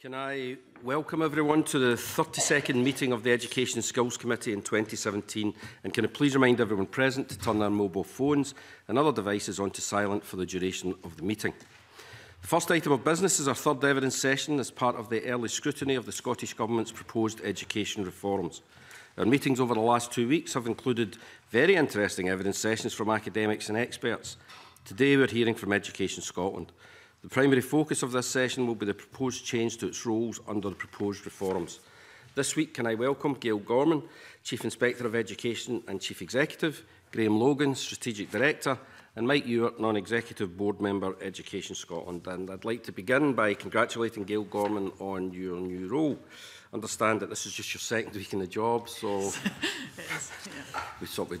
Can I welcome everyone to the 32nd meeting of the Education Skills Committee in 2017 and can I please remind everyone present to turn their mobile phones and other devices onto silent for the duration of the meeting. The first item of business is our third evidence session as part of the early scrutiny of the Scottish Government's proposed education reforms. Our meetings over the last two weeks have included very interesting evidence sessions from academics and experts. Today we're hearing from Education Scotland. The primary focus of this session will be the proposed change to its roles under the proposed reforms. This week, can I welcome Gail Gorman, Chief Inspector of Education and Chief Executive, Graham Logan, Strategic Director, and Mike Ewart, Non-Executive Board Member, Education Scotland. And I'd like to begin by congratulating Gail Gorman on your new role understand that this is just your second week in the job, so is, yeah. we thought we'd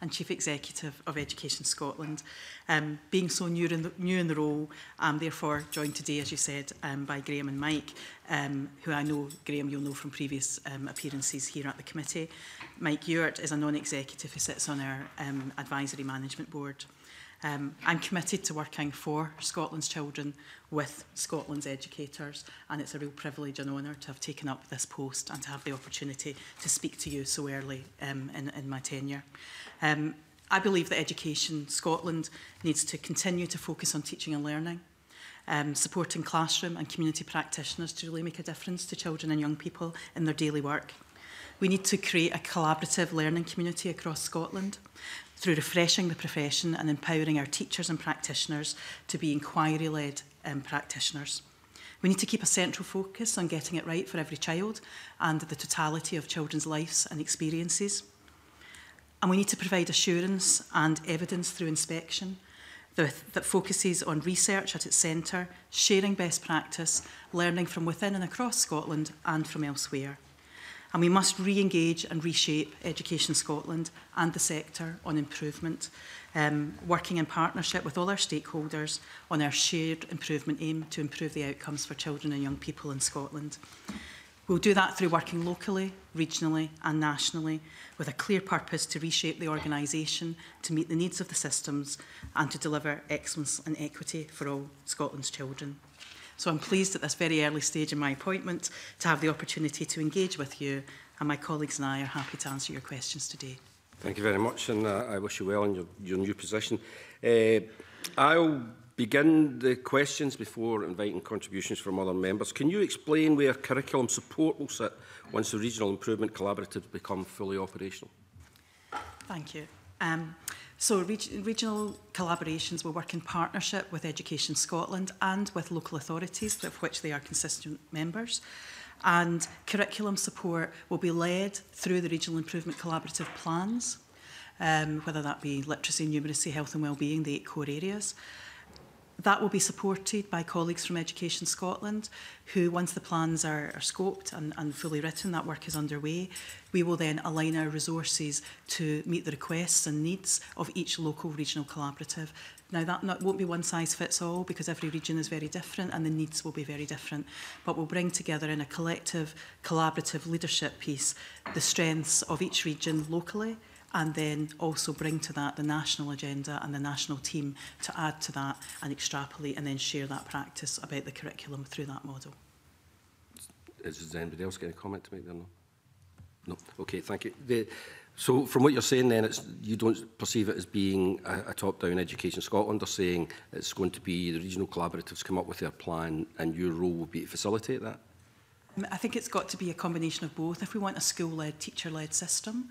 and Chief Executive of Education Scotland. Um, being so new in, the, new in the role, I'm therefore joined today, as you said, um, by Graham and Mike, um, who I know, Graham, you'll know from previous um, appearances here at the committee. Mike Ewart is a non-executive who sits on our um, advisory management board. Um, I'm committed to working for Scotland's children with Scotland's educators and it's a real privilege and honour to have taken up this post and to have the opportunity to speak to you so early um, in, in my tenure. Um, I believe that Education Scotland needs to continue to focus on teaching and learning, um, supporting classroom and community practitioners to really make a difference to children and young people in their daily work. We need to create a collaborative learning community across Scotland through refreshing the profession and empowering our teachers and practitioners to be inquiry-led um, practitioners. We need to keep a central focus on getting it right for every child and the totality of children's lives and experiences. And we need to provide assurance and evidence through inspection that focuses on research at its centre, sharing best practice, learning from within and across Scotland and from elsewhere and we must re-engage and reshape Education Scotland and the sector on improvement, um, working in partnership with all our stakeholders on our shared improvement aim to improve the outcomes for children and young people in Scotland. We'll do that through working locally, regionally and nationally with a clear purpose to reshape the organisation to meet the needs of the systems and to deliver excellence and equity for all Scotland's children. So I'm pleased at this very early stage in my appointment to have the opportunity to engage with you and my colleagues and I are happy to answer your questions today. Thank you very much and uh, I wish you well in your, your new position. Uh, I'll begin the questions before inviting contributions from other members. Can you explain where curriculum support will sit once the Regional Improvement Collaboratives become fully operational? Thank you. Um, so re regional collaborations will work in partnership with Education Scotland and with local authorities, of which they are consistent members. And curriculum support will be led through the regional improvement collaborative plans, um, whether that be literacy, numeracy, health and wellbeing, the eight core areas that will be supported by colleagues from Education Scotland, who, once the plans are, are scoped and, and fully written, that work is underway. We will then align our resources to meet the requests and needs of each local regional collaborative. Now, that not, won't be one size fits all because every region is very different and the needs will be very different. But we'll bring together in a collective, collaborative leadership piece the strengths of each region locally and then also bring to that the national agenda and the national team to add to that and extrapolate and then share that practice about the curriculum through that model. Is, is anybody else got a comment to make there? No? no? Okay, thank you. The, so from what you're saying then, it's, you don't perceive it as being a, a top-down Education Scotland are saying it's going to be the regional collaboratives come up with their plan and your role will be to facilitate that? I think it's got to be a combination of both. If we want a school-led, teacher-led system,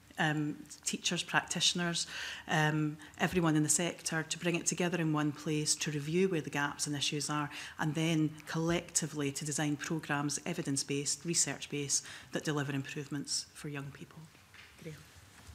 um, teachers, practitioners, um, everyone in the sector to bring it together in one place to review where the gaps and issues are and then collectively to design programmes, evidence-based, research-based that deliver improvements for young people.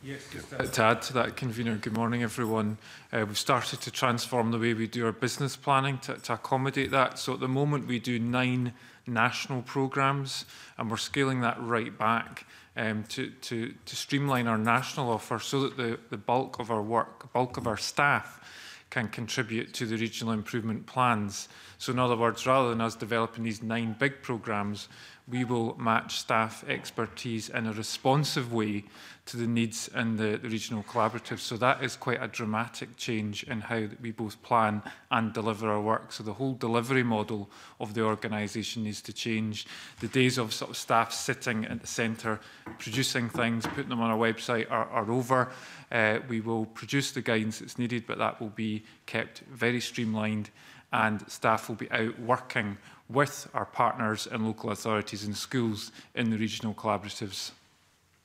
Yes, just uh, to add to that, convener, good morning, everyone. Uh, we've started to transform the way we do our business planning to, to accommodate that. So at the moment, we do nine national programs, and we're scaling that right back um, to, to, to streamline our national offer so that the, the bulk of our work, bulk of our staff can contribute to the regional improvement plans. So in other words, rather than us developing these nine big programs, we will match staff expertise in a responsive way to the needs in the, the regional collaborative. So that is quite a dramatic change in how we both plan and deliver our work. So the whole delivery model of the organisation needs to change. The days of sort of staff sitting at the centre, producing things, putting them on our website are, are over. Uh, we will produce the guidance that's needed, but that will be kept very streamlined and staff will be out working with our partners and local authorities and schools in the regional collaboratives.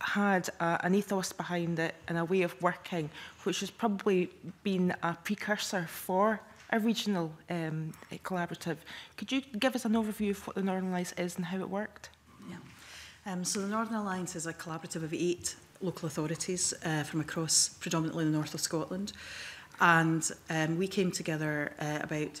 had a, an ethos behind it and a way of working, which has probably been a precursor for a regional um, eh, collaborative. Could you give us an overview of what the Northern Alliance is and how it worked? Yeah. Um, so the Northern Alliance is a collaborative of eight local authorities uh, from across predominantly the north of Scotland. And um, we came together uh, about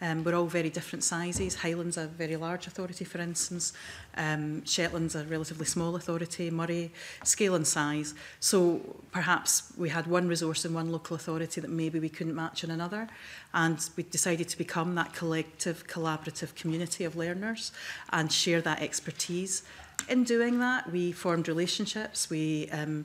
Um, we're all very different sizes. Highland's a very large authority, for instance. Um, Shetland's a relatively small authority, Murray, scale and size. So perhaps we had one resource in one local authority that maybe we couldn't match in another. And we decided to become that collective, collaborative community of learners and share that expertise in doing that, we formed relationships. We um,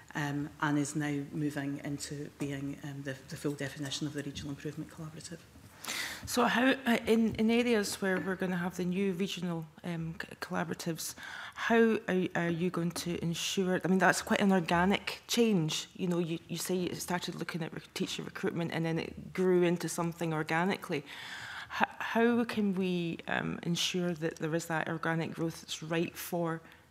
um, and is now moving into being um, the, the full definition of the Regional Improvement Collaborative. So how, uh, in, in areas where we're going to have the new regional um, collaboratives, How are, are you going to ensure, I mean, that's quite an organic change. You know, you, you say you started looking at teacher recruitment and then it grew into something organically. H how can we um, ensure that there is that organic growth that's right for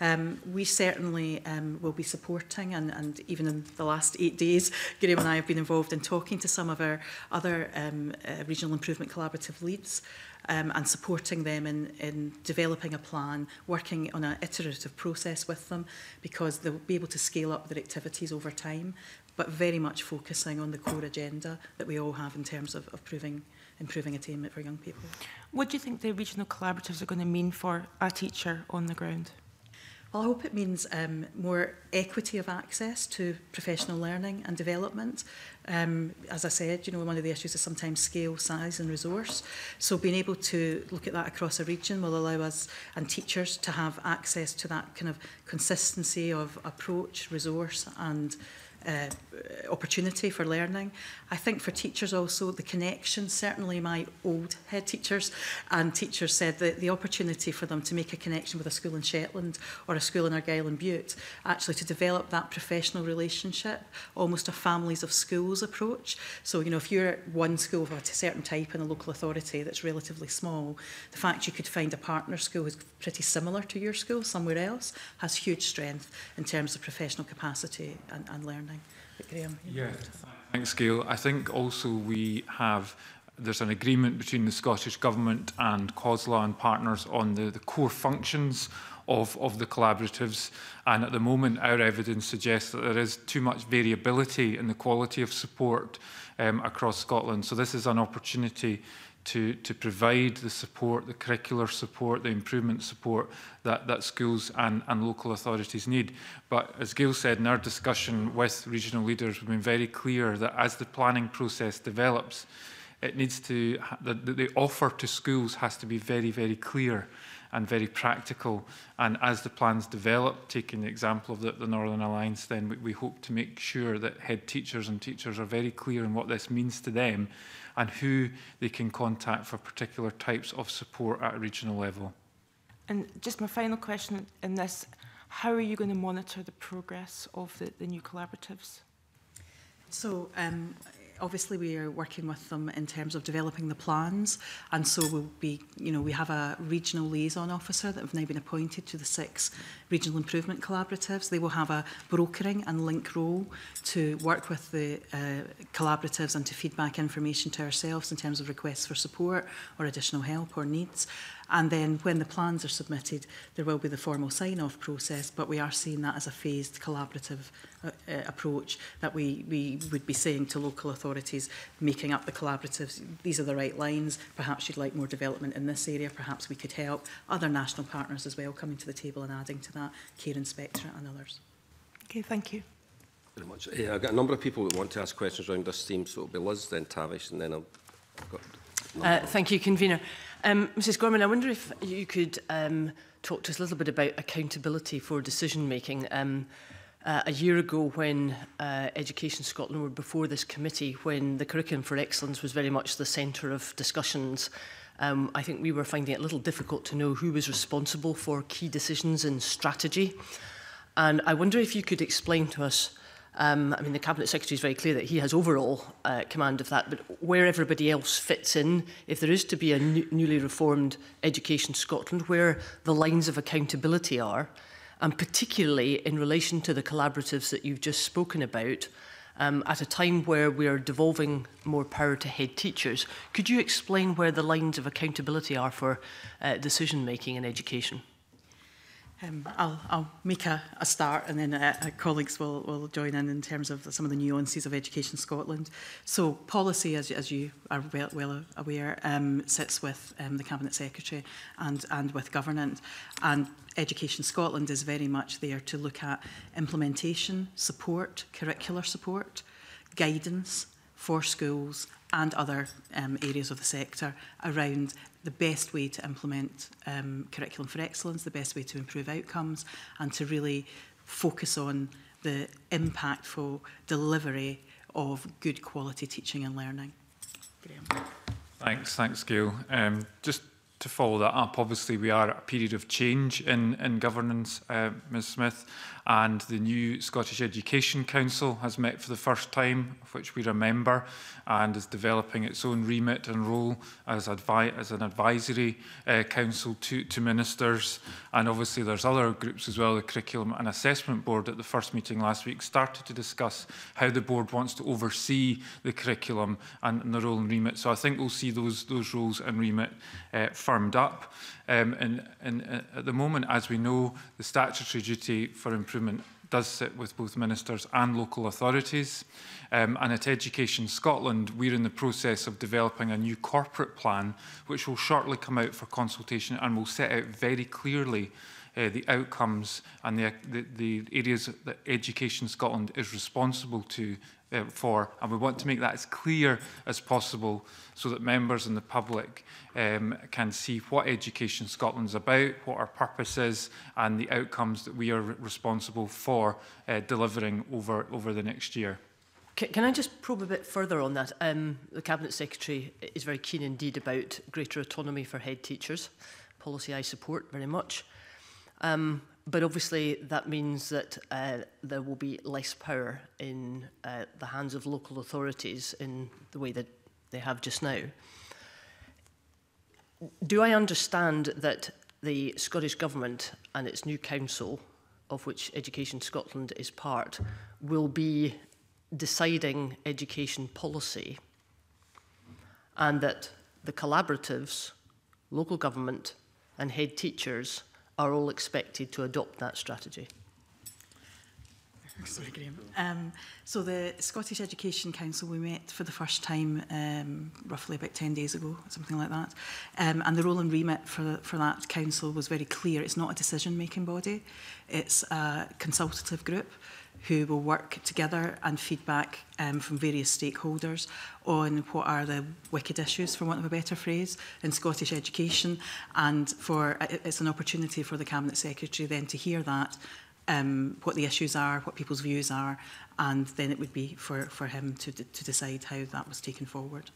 Um, we certainly um, will be supporting and, and even in the last eight days, Graham and I have been involved in talking to some of our other um, uh, regional Improvement Collaborative leads um, and supporting them in, in developing a plan, working on an iterative process with them because they'll be able to scale up their activities over time, but very much focusing on the core agenda that we all have in terms of, of proving, improving attainment for young people. What do you think the regional collaboratives are going to mean for a teacher on the ground? Well, I hope it means um, more equity of access to professional learning and development. Um, as I said, you know, one of the issues is sometimes scale, size and resource. So being able to look at that across a region will allow us and teachers to have access to that kind of consistency of approach, resource and Uh, opportunity for learning. I think for teachers also, the connection, certainly my old head teachers and teachers said that the opportunity for them to make a connection with a school in Shetland or a school in Argyll and Butte, actually to develop that professional relationship, almost a families of schools approach. So, you know, if you're at one school of a certain type in a local authority that's relatively small, the fact you could find a partner school who's pretty similar to your school somewhere else has huge strength in terms of professional capacity and, and learning. Graham. Yeah, thanks, Gail. I think also we have there's an agreement between the Scottish Government and COSLA and partners on the, the core functions of, of the collaboratives. And at the moment, our evidence suggests that there is too much variability in the quality of support um, across Scotland. So this is an opportunity to, to provide the support, the curricular support, the improvement support that, that schools and, and local authorities need. But as Gail said in our discussion with regional leaders, we've been very clear that as the planning process develops, it needs to, the, the offer to schools has to be very, very clear and very practical. And as the plans develop, taking the example of the, the Northern Alliance, then we, we hope to make sure that head teachers and teachers are very clear on what this means to them and who they can contact for particular types of support at a regional level. And just my final question in this, how are you going to monitor the progress of the, the new collaboratives? So um, obviously we are working with them in terms of developing the plans and so we'll be you know we have a regional liaison officer that have now been appointed to the six regional improvement collaboratives they will have a brokering and link role to work with the uh, collaboratives and to feedback information to ourselves in terms of requests for support or additional help or needs And then when the plans are submitted, there will be the formal sign-off process, but we are seeing that as a phased collaborative uh, uh, approach that we, we would be saying to local authorities, making up the collaboratives, these are the right lines, perhaps you'd like more development in this area, perhaps we could help. Other national partners as well coming to the table and adding to that, Care Inspectorate and others. Okay, thank you. Very much. Yeah, I've got a number of people who want to ask questions around this theme, so it'll be Liz, then Tavish, and then I've Got... Uh, thank you, convener. Um, Mrs Gorman, I wonder if you could um, talk to us a little bit about accountability for decision making. Um, uh, a year ago when uh, Education Scotland were before this committee, when the curriculum for excellence was very much the centre of discussions, um, I think we were finding it a little difficult to know who was responsible for key decisions in strategy. And I wonder if you could explain to us Um, I mean, the Cabinet Secretary is very clear that he has overall uh, command of that, but where everybody else fits in, if there is to be a newly reformed Education Scotland, where the lines of accountability are, and particularly in relation to the collaboratives that you've just spoken about, um, at a time where we are devolving more power to head teachers, could you explain where the lines of accountability are for uh, decision making in education? Um, I'll, I'll make a, a start and then uh, uh, colleagues will, will join in in terms of some of the nuances of Education Scotland. So policy, as, as you are well, well aware, um, sits with um, the Cabinet Secretary and, and with government. And Education Scotland is very much there to look at implementation, support, curricular support, guidance for schools and other um, areas of the sector around the best way to implement um, curriculum for excellence, the best way to improve outcomes, and to really focus on the impactful delivery of good quality teaching and learning. Graham. Thanks, thanks, Gail. Um, just to follow that up, obviously we are at a period of change in, in governance, uh, Ms Smith, and the new Scottish Education Council has met for the first time, of which we are a member, and is developing its own remit and role as, advi as an advisory uh, council to, to ministers. And obviously there's other groups as well, the Curriculum and Assessment Board at the first meeting last week started to discuss how the board wants to oversee the curriculum and, and their own remit. So I think we'll see those, those roles and remit uh, firmed up. Um, and and uh, at the moment, as we know, the statutory duty for improvement does sit with both ministers and local authorities. Um, and at Education Scotland, we're in the process of developing a new corporate plan, which will shortly come out for consultation and will set out very clearly uh, the outcomes and the, the, the areas that Education Scotland is responsible to uh, for, and we want to make that as clear as possible so that members and the public um, can see what Education Scotland's about, what our purpose is, and the outcomes that we are responsible for uh, delivering over, over the next year. Can, can I just probe a bit further on that? Um, the Cabinet Secretary is very keen indeed about greater autonomy for head teachers, policy I support very much. Um, But obviously, that means that uh, there will be less power in uh, the hands of local authorities in the way that they have just now. Do I understand that the Scottish Government and its new council, of which Education Scotland is part, will be deciding education policy and that the collaboratives, local government and head teachers are all expected to adopt that strategy. Sorry, Graham. Um, so the Scottish Education Council, we met for the first time um, roughly about 10 days ago, something like that. Um, and the role and remit for, for that council was very clear. It's not a decision-making body. It's a consultative group who will work together and feedback um, from various stakeholders on what are the wicked issues, for want of a better phrase, in Scottish education. And for it's an opportunity for the Cabinet Secretary then to hear that, um, what the issues are, what people's views are, and then it would be for, for him to, to decide how that was taken forward.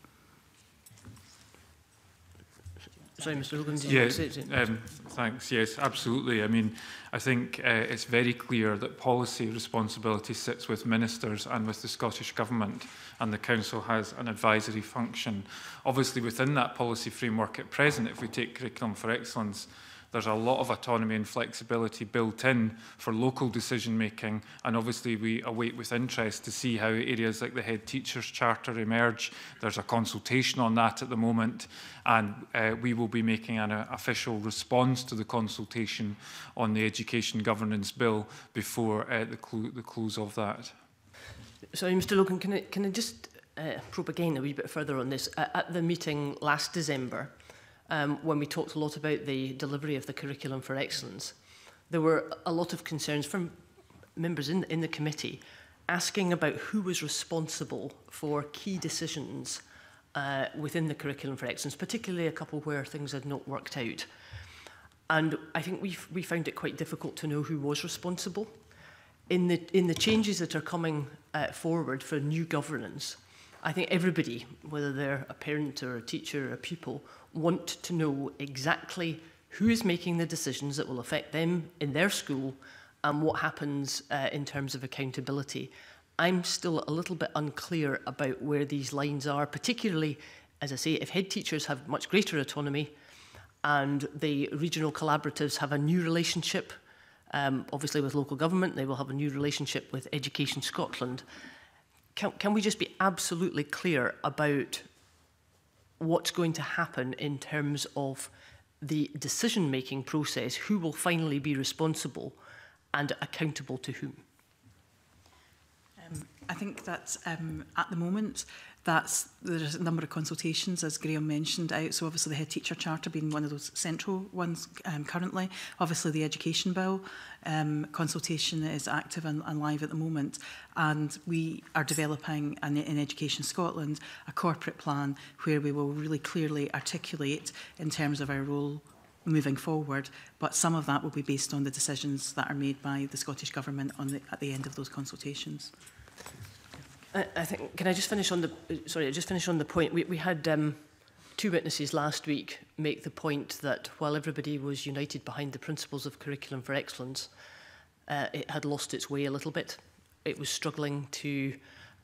Sorry, Mr. Hogan, did yeah, you say it? Um, thanks, yes, absolutely. I mean, I think uh, it's very clear that policy responsibility sits with ministers and with the Scottish Government, and the Council has an advisory function. Obviously, within that policy framework at present, if we take Curriculum for Excellence, There's a lot of autonomy and flexibility built in for local decision making, and obviously we await with interest to see how areas like the Head Teachers Charter emerge. There's a consultation on that at the moment, and uh, we will be making an uh, official response to the consultation on the Education Governance Bill before uh, the, clo the close of that. so Mr. Logan, can I, can I just uh, probe a wee bit further on this? Uh, at the meeting last December, um, when we talked a lot about the delivery of the curriculum for excellence, there were a lot of concerns from members in, in the committee asking about who was responsible for key decisions uh, within the curriculum for excellence, particularly a couple where things had not worked out. And I think we we found it quite difficult to know who was responsible. In the, in the changes that are coming uh, forward for new governance, I think everybody, whether they're a parent or a teacher or a pupil, want to know exactly who is making the decisions that will affect them in their school and what happens uh, in terms of accountability. I'm still a little bit unclear about where these lines are, particularly, as I say, if head teachers have much greater autonomy and the regional collaboratives have a new relationship, um, obviously with local government, they will have a new relationship with Education Scotland. Can, can we just be absolutely clear about what's going to happen in terms of the decision making process, who will finally be responsible and accountable to whom? Um, I think that um, at the moment, that's there's a number of consultations as Graham mentioned out. So obviously the head teacher charter being one of those central ones um, currently. Obviously the education bill um, consultation is active and, and live at the moment, and we are developing an, in Education Scotland a corporate plan where we will really clearly articulate in terms of our role moving forward, but some of that will be based on the decisions that are made by the Scottish Government on the, at the end of those consultations. I, I think, can I just finish on the, sorry, just finish on the point. We, we had um, two witnesses last week make the point that while everybody was united behind the principles of curriculum for excellence, uh, it had lost its way a little bit. It was struggling to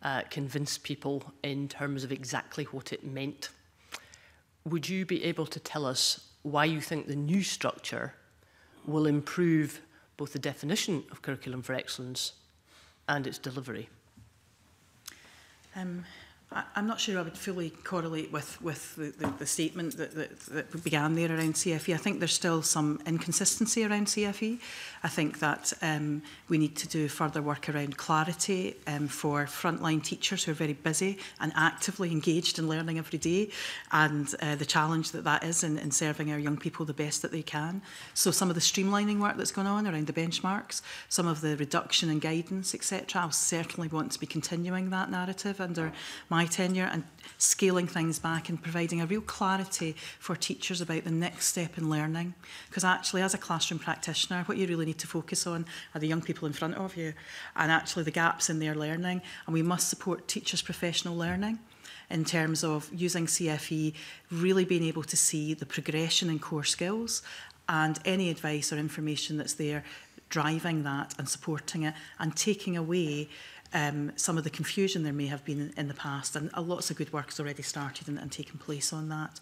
uh, convince people in terms of exactly what it meant. Would you be able to tell us why you think the new structure will improve both the definition of curriculum for excellence and its delivery? Um, I, I'm not sure I would fully correlate with, with the, the, the statement that, that, that began there around CFE. I think there's still some inconsistency around CFE. I think that um, we need to do further work around clarity um, for frontline teachers who are very busy and actively engaged in learning every day and uh, the challenge that that is in, in serving our young people the best that they can. So some of the streamlining work that's going on around the benchmarks, some of the reduction in guidance, etc. I certainly want to be continuing that narrative under my my tenure and scaling things back and providing a real clarity for teachers about the next step in learning. Because actually, as a classroom practitioner, what you really need to focus on are the young people in front of you and actually the gaps in their learning. And we must support teachers' professional learning in terms of using CFE, really being able to see the progression in core skills and any advice or information that's there driving that and supporting it and taking away um, some of the confusion there may have been in, in the past. And uh, lots of good work has already started and, and taken place on that.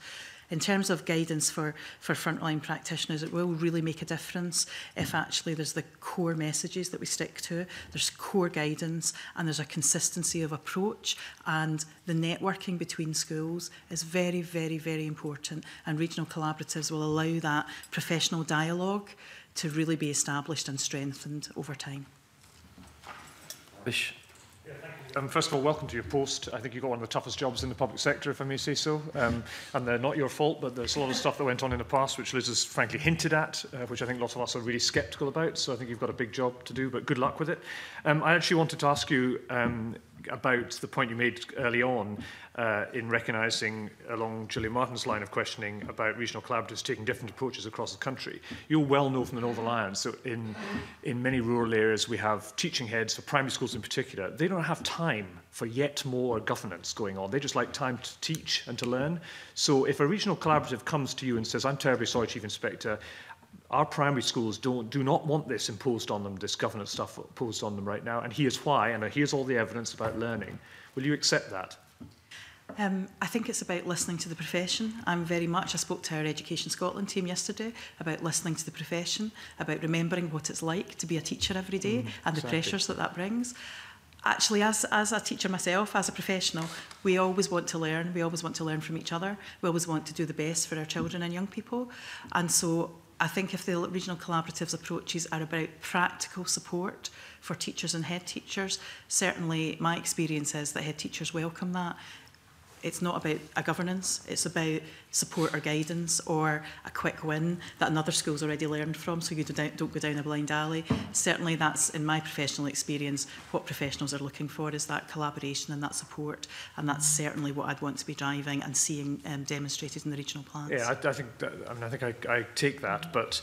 In terms of guidance for, for frontline practitioners, it will really make a difference if actually there's the core messages that we stick to, there's core guidance, and there's a consistency of approach. And the networking between schools is very, very, very important. And regional collaboratives will allow that professional dialogue to really be established and strengthened over time. Bish. Um, first of all, welcome to your post. I think you've got one of the toughest jobs in the public sector, if I may say so. Um, and they're not your fault, but there's a lot of stuff that went on in the past, which Liz has frankly hinted at, uh, which I think lots of us are really sceptical about. So I think you've got a big job to do, but good luck with it. Um, I actually wanted to ask you um, about the point you made early on uh, in recognising along Gillian Martin's line of questioning about regional collaboratives taking different approaches across the country. You're well known from the Northern Alliance that in, in many rural areas we have teaching heads for primary schools in particular. They don't have time for yet more governance going on. They just like time to teach and to learn. So if a regional collaborative comes to you and says, I'm terribly sorry, Chief Inspector, our primary schools don't, do not want this imposed on them, this governance stuff imposed on them right now, and here's why, and here's all the evidence about learning. Will you accept that? Um, I think it's about listening to the profession. I'm very much, I spoke to our Education Scotland team yesterday about listening to the profession, about remembering what it's like to be a teacher every day mm, and the pressures that that brings. Actually, as, as a teacher myself, as a professional, we always want to learn. We always want to learn from each other. We always want to do the best for our children and young people. And so I think if the regional collaboratives approaches are about practical support for teachers and head teachers, certainly my experience is that head teachers welcome that It's not about a governance. It's about support or guidance or a quick win that another school's already learned from so you don't, don't go down a blind alley. Certainly that's, in my professional experience, what professionals are looking for is that collaboration and that support. And that's certainly what I'd want to be driving and seeing um, demonstrated in the regional plans. Yeah, I, I think, that, I mean, I think I, I take that, but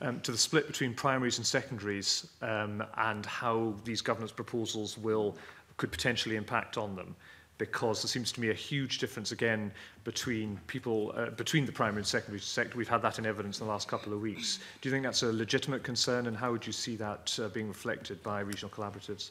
um, to the split between primaries and secondaries um, and how these governance proposals will could potentially impact on them? because there seems to me a huge difference again between people uh, between the primary and secondary sector. We've had that in evidence in the last couple of weeks. Do you think that's a legitimate concern, and how would you see that uh, being reflected by regional collaboratives?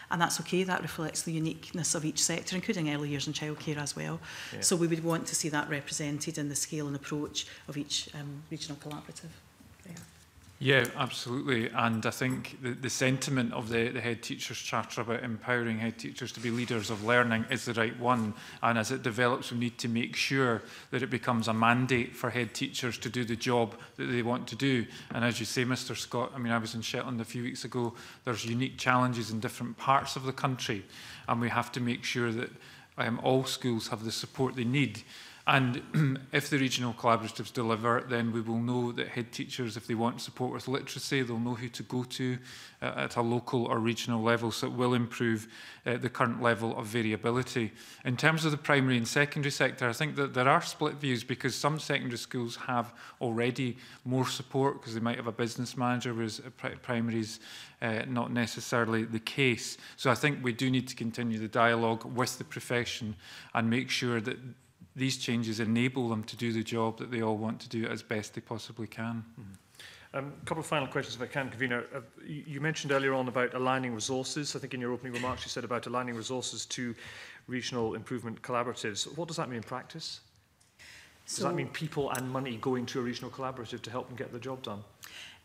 and that's okay. That reflects the uniqueness of each sector, including early years and childcare as well. Yeah. So we would want to see that represented in the scale and approach of each um, regional collaborative. Yeah, absolutely. And I think the, the sentiment of the, the head teachers charter about empowering head teachers to be leaders of learning is the right one. And as it develops, we need to make sure that it becomes a mandate for head teachers to do the job that they want to do. And as you say, Mr. Scott, I mean, I was in Shetland a few weeks ago. There's unique challenges in different parts of the country. And we have to make sure that um, all schools have the support they need And if the regional collaboratives deliver, then we will know that head teachers, if they want support with literacy, they'll know who to go to uh, at a local or regional level, so it will improve uh, the current level of variability. In terms of the primary and secondary sector, I think that there are split views because some secondary schools have already more support because they might have a business manager, whereas primaries uh, not necessarily the case. So I think we do need to continue the dialogue with the profession and make sure that these changes enable them to do the job that they all want to do as best they possibly can. Mm -hmm. A um, couple of final questions, if I can, Kavino. Uh, you mentioned earlier on about aligning resources. I think in your opening remarks you said about aligning resources to regional improvement collaboratives. What does that mean in practice? Does so, that mean people and money going to a regional collaborative to help them get the job done?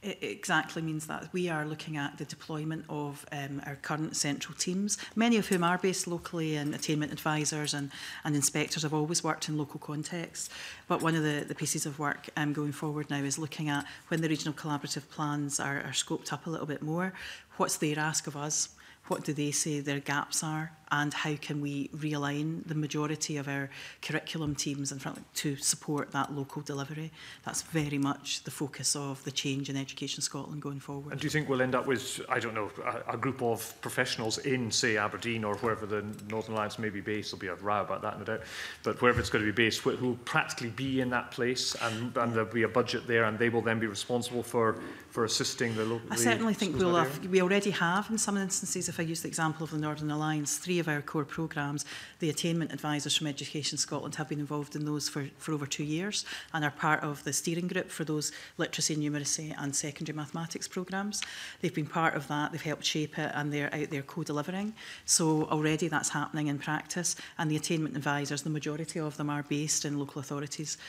It exactly means that we are looking at the deployment of um, our current central teams, many of whom are based locally and attainment advisors and, and inspectors have always worked in local contexts. But one of the, the pieces of work um, going forward now is looking at when the regional collaborative plans are, are scoped up a little bit more, what's their ask of us? What do they say their gaps are? and how can we realign the majority of our curriculum teams in front to support that local delivery. That's very much the focus of the change in Education Scotland going forward. And do you think we'll end up with, I don't know, a, a group of professionals in, say, Aberdeen or wherever the Northern Alliance may be based, there'll be a row about that, no doubt, but wherever it's going to be based, who will practically be in that place and, and there'll be a budget there and they will then be responsible for, for assisting the local... I certainly think we'll have, we already have in some instances, if I use the example of the Northern Alliance, three of our core programmes, the attainment advisors from Education Scotland have been involved in those for, for over two years and are part of the steering group for those literacy numeracy and secondary mathematics programmes. They've been part of that, they've helped shape it and they're out there co-delivering. So already that's happening in practice and the attainment advisors, the majority of them are based in local authorities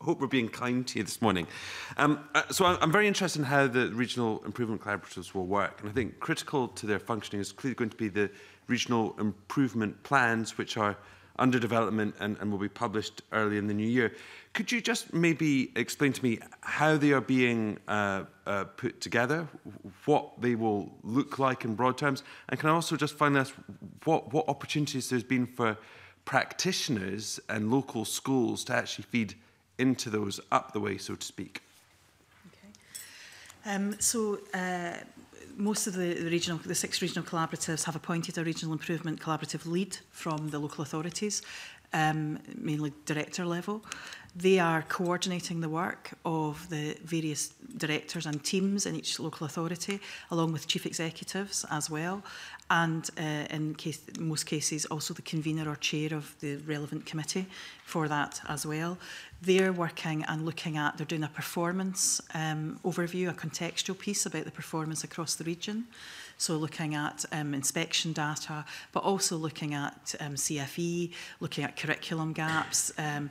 hope we're being kind to you this morning. Um, uh, so I'm, I'm very interested in how the regional improvement collaboratives will work. And I think critical to their functioning is clearly going to be the regional improvement plans, which are under development and, and will be published early in the new year. Could you just maybe explain to me how they are being uh, uh, put together, what they will look like in broad terms, and can I also just find out what, what opportunities there's been for practitioners and local schools to actually feed into those up the way, so to speak? Okay. Um, so uh, most of the, the regional, the six regional collaboratives have appointed a regional improvement collaborative lead from the local authorities, um, mainly director level. They are coordinating the work of the various directors and teams in each local authority, along with chief executives as well, and uh, in case, most cases also the convener or chair of the relevant committee for that as well. They're working and looking at, they're doing a performance um, overview, a contextual piece about the performance across the region. So looking at um, inspection data, but also looking at um, CFE, looking at curriculum gaps, um,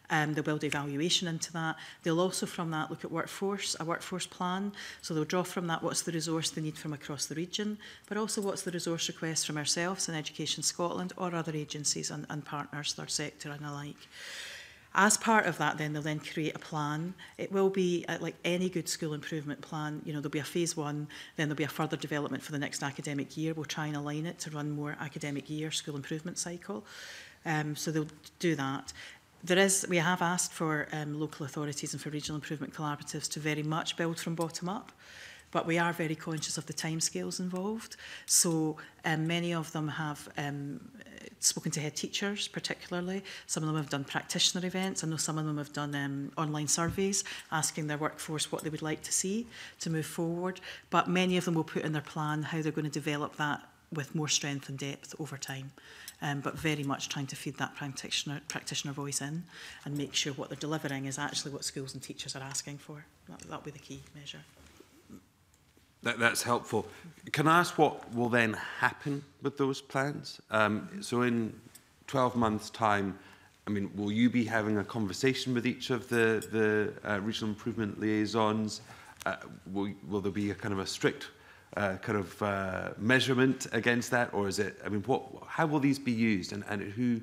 Um, they'll build evaluation into that. They'll also from that look at workforce, a workforce plan. So they'll draw from that what's the resource they need from across the region, but also what's the resource request from ourselves and Education Scotland or other agencies and, and partners, third sector and alike. As part of that, then they'll then create a plan. It will be uh, like any good school improvement plan. You know, there'll be a phase one, then there'll be a further development for the next academic year. We'll try and align it to run more academic year school improvement cycle. Um, so they'll do that. There is, we have asked for um, local authorities and for regional improvement collaboratives to very much build from bottom up but we are very conscious of the timescales involved. So um, many of them have um, spoken to head teachers, particularly. Some of them have done practitioner events. I know some of them have done um, online surveys, asking their workforce what they would like to see to move forward. But many of them will put in their plan how they're going to develop that with more strength and depth over time um, but very much trying to feed that practitioner, practitioner voice in and make sure what they're delivering is actually what schools and teachers are asking for. That, that'll be the key measure. That, that's helpful. Can I ask what will then happen with those plans? Um, so in 12 months' time, I mean, will you be having a conversation with each of the, the uh, regional improvement liaisons? Uh, will, will there be a kind of a strict uh, kind of uh, measurement against that, or is it? I mean, what? How will these be used, and, and who?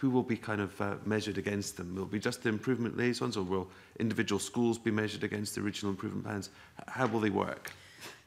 Who will be kind of uh, measured against them? Will it be just the improvement liaisons, or will individual schools be measured against the original improvement plans? How will they work?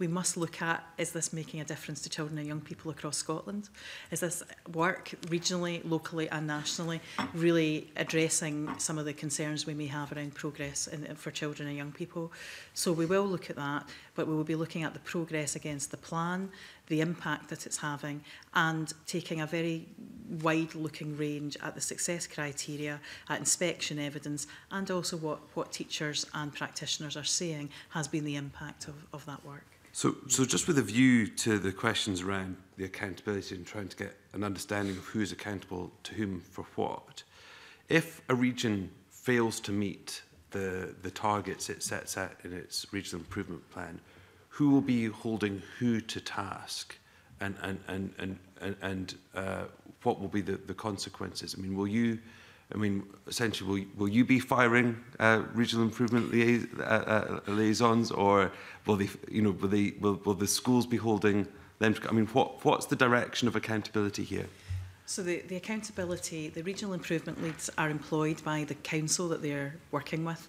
we must look at is this making a difference to children and young people across Scotland? Is this work regionally, locally, and nationally really addressing some of the concerns we may have around progress in, for children and young people? So we will look at that but we will be looking at the progress against the plan, the impact that it's having, and taking a very wide looking range at the success criteria, at inspection evidence, and also what, what teachers and practitioners are saying has been the impact of, of that work. So, so just with a view to the questions around the accountability and trying to get an understanding of who's accountable to whom for what, if a region fails to meet the, the targets it sets out in its regional improvement plan, who will be holding who to task and, and, and, and, and, and uh, what will be the, the consequences? I mean, will you, I mean, essentially, will, will you be firing uh, regional improvement uh, uh, liaisons or will, they, you know, will, they, will, will the schools be holding them? To, I mean, what, what's the direction of accountability here? So the, the accountability, the regional improvement leads are employed by the council that they're working with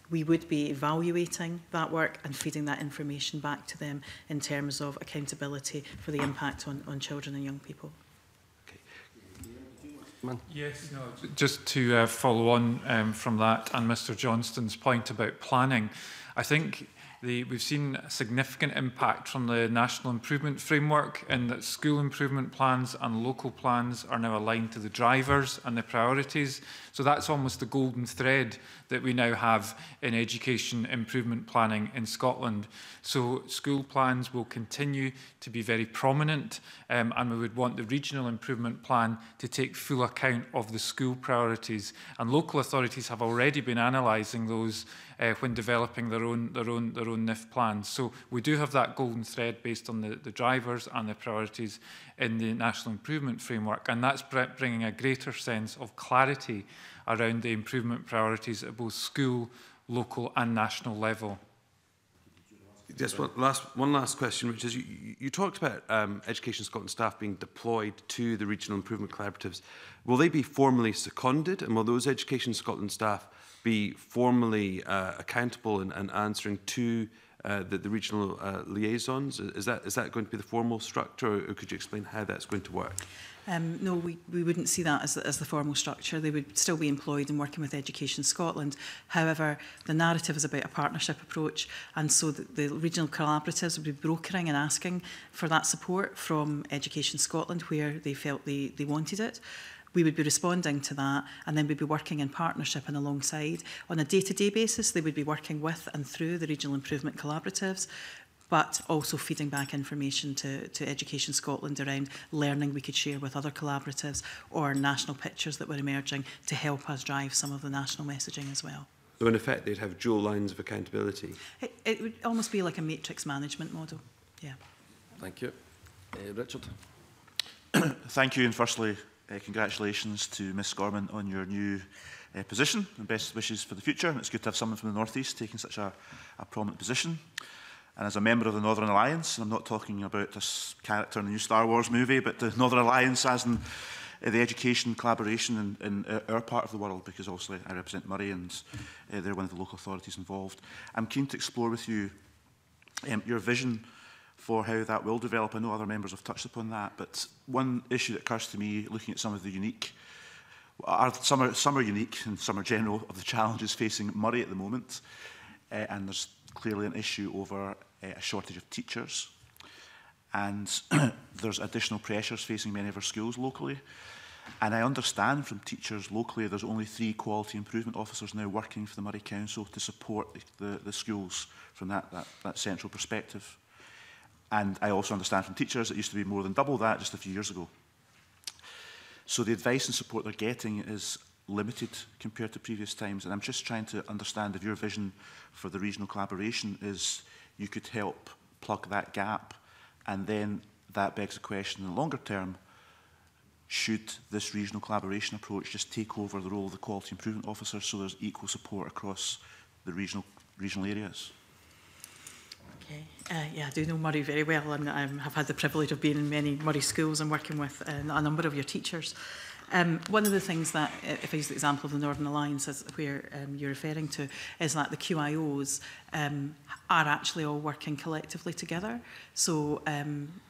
We would be evaluating that work and feeding that information back to them in terms of accountability for the impact on, on children and young people. Man. Yes, no. Just to uh, follow on um, from that and Mr. Johnston's point about planning, I think the, we've seen a significant impact from the National Improvement Framework in that school improvement plans and local plans are now aligned to the drivers and the priorities. So that's almost the golden thread that we now have in education improvement planning in Scotland. So school plans will continue to be very prominent um, and we would want the regional improvement plan to take full account of the school priorities. And local authorities have already been analysing those uh, when developing their own, their, own, their own NIF plans. So we do have that golden thread based on the, the drivers and the priorities in the National Improvement Framework, and that's bringing a greater sense of clarity around the improvement priorities at both school, local and national level. Yes, one last, one last question, which is you, you talked about um, Education Scotland staff being deployed to the regional improvement collaboratives. Will they be formally seconded and will those Education Scotland staff be formally uh, accountable and, and answering to uh, the, the regional uh, liaisons? Is that, is that going to be the formal structure or could you explain how that's going to work? Um, no, we, we wouldn't see that as, as the formal structure. They would still be employed and working with Education Scotland. However, the narrative is about a partnership approach, and so the, the regional collaboratives would be brokering and asking for that support from Education Scotland where they felt they, they wanted it we would be responding to that and then we'd be working in partnership and alongside. On a day-to-day -day basis, they would be working with and through the regional improvement collaboratives but also feeding back information to, to Education Scotland around learning we could share with other collaboratives or national pictures that were emerging to help us drive some of the national messaging as well. So in effect, they'd have dual lines of accountability? It, it would almost be like a matrix management model, yeah. Thank you. Uh, Richard. Thank you, and firstly, Uh, congratulations to Miss Gorman on your new uh, position and best wishes for the future. it's good to have someone from the North East taking such a, a prominent position. And as a member of the Northern Alliance, and I'm not talking about this character in the new Star Wars movie, but the Northern Alliance as in uh, the education collaboration in, in uh, our part of the world, because obviously I represent Murray and uh, they're one of the local authorities involved. I'm keen to explore with you um, your vision for how that will develop. I know other members have touched upon that, but one issue that occurs to me, looking at some of the unique, are, some, are, some are unique and some are general, of the challenges facing Murray at the moment. Uh, and there's clearly an issue over uh, a shortage of teachers. And there's additional pressures facing many of our schools locally. And I understand from teachers locally there's only three quality improvement officers now working for the Murray Council to support the, the, the schools from that, that, that central perspective. And I also understand from teachers it used to be more than double that just a few years ago. So the advice and support they're getting is limited compared to previous times. And I'm just trying to understand if your vision for the regional collaboration is you could help plug that gap. And then that begs the question in the longer term, should this regional collaboration approach just take over the role of the quality improvement officer so there's equal support across the regional, regional areas? Okay. Uh, yeah, I do know Murray very well and I um, have had the privilege of being in many Murray schools and working with uh, a number of your teachers. Um, one of the things that, if I use the example of the Northern Alliance, as where um, you're referring to, is that the QIOs um, are actually all working collectively together. So um,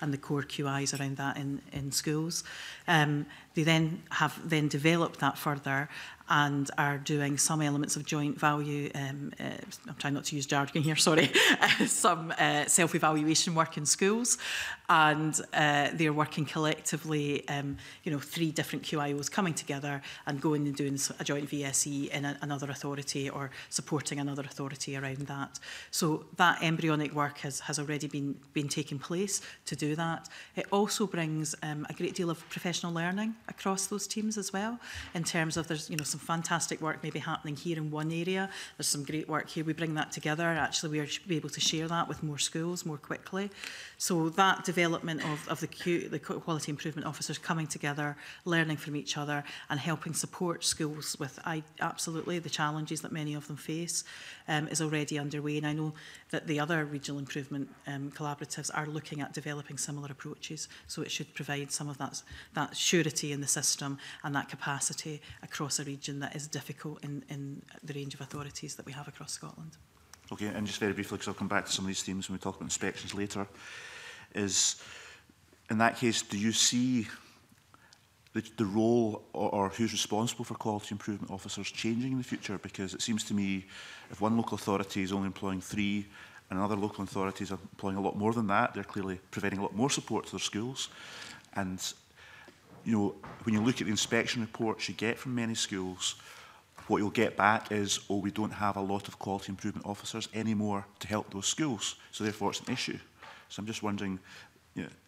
and the core QIs around that in, in schools. Um, They then have then developed that further and are doing some elements of joint value. Um, uh, I'm trying not to use jargon here, sorry. Uh, some uh, self-evaluation work in schools, and uh, they're working collectively. Um, you know, three different QIOs coming together and going and doing a joint VSE in a, another authority or supporting another authority around that. So that embryonic work has has already been been taking place to do that. It also brings um, a great deal of professional learning across those teams as well in terms of there's you know some fantastic work maybe happening here in one area there's some great work here we bring that together actually we are be able to share that with more schools more quickly so that development of, of the, Q, the quality improvement officers coming together learning from each other and helping support schools with I, absolutely the challenges that many of them face um, is already underway and I know that the other regional improvement um, collaboratives are looking at developing similar approaches. So it should provide some of that, that surety in the system and that capacity across a region that is difficult in, in the range of authorities that we have across Scotland. Okay, and just very briefly, because I'll come back to some of these themes when we talk about inspections later, is in that case, do you see the, the role or, or who's responsible for quality improvement officers changing in the future? Because it seems to me if one local authority is only employing three and other local authorities are employing a lot more than that, they're clearly providing a lot more support to their schools. And you know, when you look at the inspection reports you get from many schools, what you'll get back is, oh, we don't have a lot of quality improvement officers anymore to help those schools, so therefore it's an issue. So I'm just wondering, you know,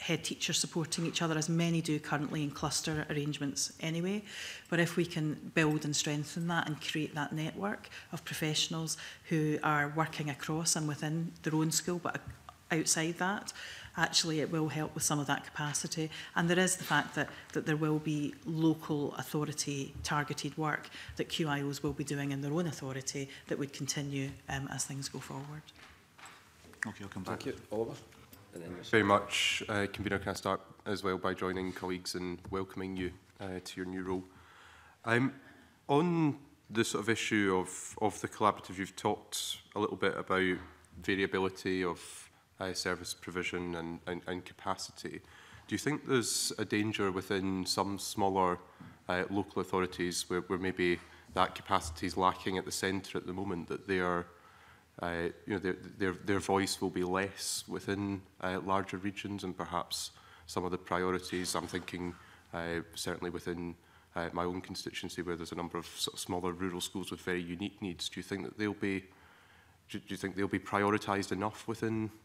head teachers supporting each other, as many do currently in cluster arrangements anyway. But if we can build and strengthen that and create that network of professionals who are working across and within their own school, but outside that, actually it will help with some of that capacity. And there is the fact that, that there will be local authority targeted work that QIOs will be doing in their own authority that would continue um, as things go forward. Okay, I'll come back. Thank you. Oliver very much, uh, Convener. Can I start as well by joining colleagues and welcoming you uh, to your new role? Um, on the sort of issue of, of the collaborative, you've talked a little bit about variability of uh, service provision and, and, and capacity. Do you think there's a danger within some smaller uh, local authorities where, where maybe that capacity is lacking at the centre at the moment, that they are uh, you know, their, their, their voice will be less within uh, larger regions and perhaps some of the priorities I'm thinking uh, certainly within uh, my own constituency where there's a number of, sort of smaller rural schools with very unique needs. Do you think that they'll be do, do you think they'll be prioritized enough within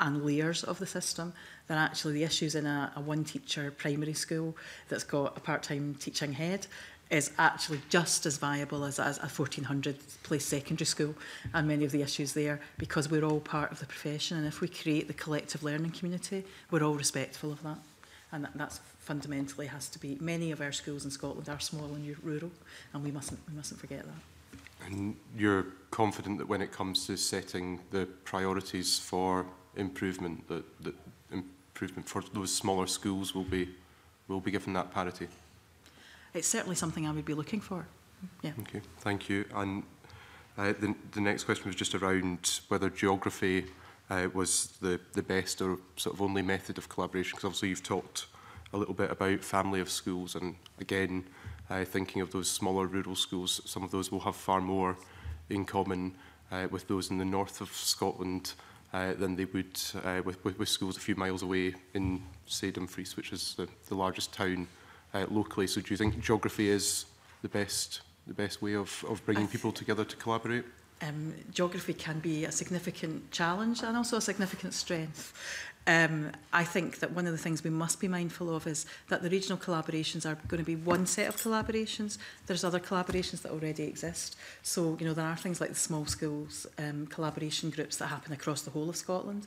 and layers of the system that actually the issues in a, a one teacher primary school that's got a part-time teaching head is actually just as viable as, as a 1400 place secondary school and many of the issues there because we're all part of the profession and if we create the collective learning community we're all respectful of that and that, that's fundamentally has to be many of our schools in Scotland are small and rural and we mustn't we mustn't forget that and you're confident that when it comes to setting the priorities for improvement that, that improvement for those smaller schools will be will be given that parity it's certainly something I would be looking for. Yeah. Okay, thank you. And uh, the, the next question was just around whether geography uh, was the, the best or sort of only method of collaboration, because obviously you've talked a little bit about family of schools, and again, uh, thinking of those smaller rural schools, some of those will have far more in common uh, with those in the north of Scotland uh, than they would uh, with, with, with schools a few miles away in Saydon Frees, which is the, the largest town uh, locally. So do you think geography is the best the best way of, of bringing people together to collaborate? Um, geography can be a significant challenge and also a significant strength um, I think that one of the things we must be mindful of is that the regional collaborations are going to be one set of collaborations. There's other collaborations that already exist. So, you know, there are things like the small schools um, collaboration groups that happen across the whole of Scotland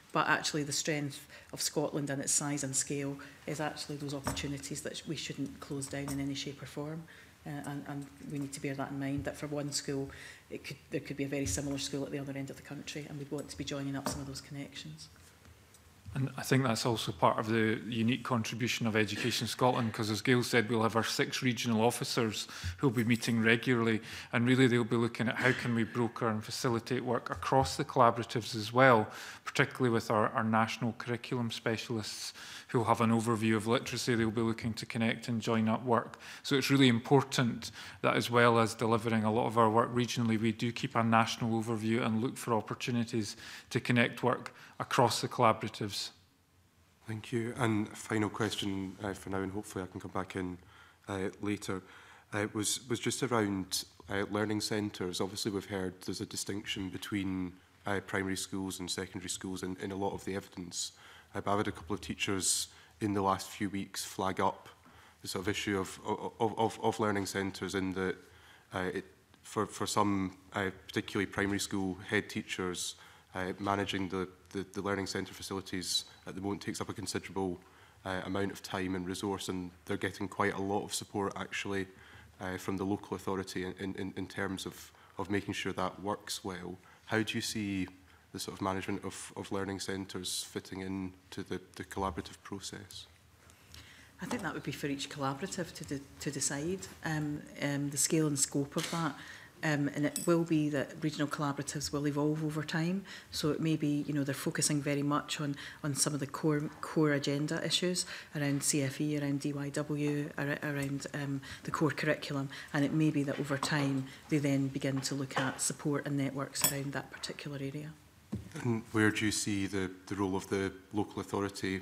but actually the strength of Scotland and its size and scale is actually those opportunities that we shouldn't close down in any shape or form. Uh, and, and we need to bear that in mind that for one school it could there could be a very similar school at the other end of the country and we'd want to be joining up some of those connections. And I think that's also part of the unique contribution of Education Scotland, because as Gail said, we'll have our six regional officers who'll be meeting regularly, and really they'll be looking at how can we broker and facilitate work across the collaboratives as well, particularly with our, our national curriculum specialists who'll have an overview of literacy they'll be looking to connect and join up work. So it's really important that as well as delivering a lot of our work regionally, we do keep a national overview and look for opportunities to connect work across the collaboratives. Thank you. And final question uh, for now, and hopefully I can come back in uh, later, uh, was, was just around uh, learning centres. Obviously, we've heard there's a distinction between uh, primary schools and secondary schools in, in a lot of the evidence. Uh, I've had a couple of teachers in the last few weeks flag up the sort of issue of, of, of, of learning centres in that uh, it, for, for some, uh, particularly primary school head teachers, uh, managing the, the, the learning centre facilities at the moment takes up a considerable uh, amount of time and resource and they're getting quite a lot of support actually uh, from the local authority in, in, in terms of, of making sure that works well. How do you see the sort of management of, of learning centres fitting in to the, the collaborative process? I think that would be for each collaborative to, de to decide um, um, the scale and scope of that. Um, and it will be that regional collaboratives will evolve over time. So it may be, you know, they're focusing very much on, on some of the core core agenda issues around CFE, around DYW, ar around um, the core curriculum. And it may be that over time they then begin to look at support and networks around that particular area. And where do you see the, the role of the local authority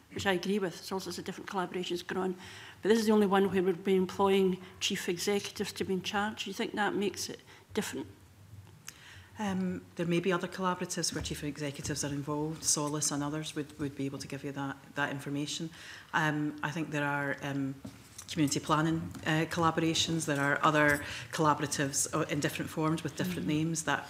which I agree with. There's all of different collaborations going on. But this is the only one where we'd be employing chief executives to be in charge. Do you think that makes it different? Um, there may be other collaboratives where chief executives are involved. Solace and others would, would be able to give you that, that information. Um, I think there are um, community planning uh, collaborations. There are other collaboratives uh, in different forms with different mm. names that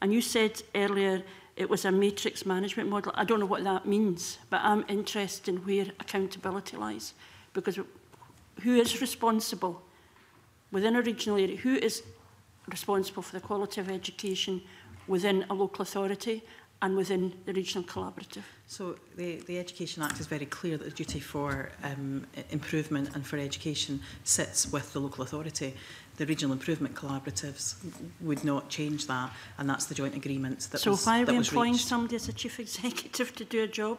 And you said earlier it was a matrix management model. I don't know what that means, but I'm interested in where accountability lies. Because who is responsible within a regional area? Who is responsible for the quality of education within a local authority? and within the regional collaborative. So the, the Education Act is very clear that the duty for um, improvement and for education sits with the local authority the regional improvement collaboratives would not change that, and that's the joint agreement that so was So why are we employing reached. somebody as a chief executive to do a job?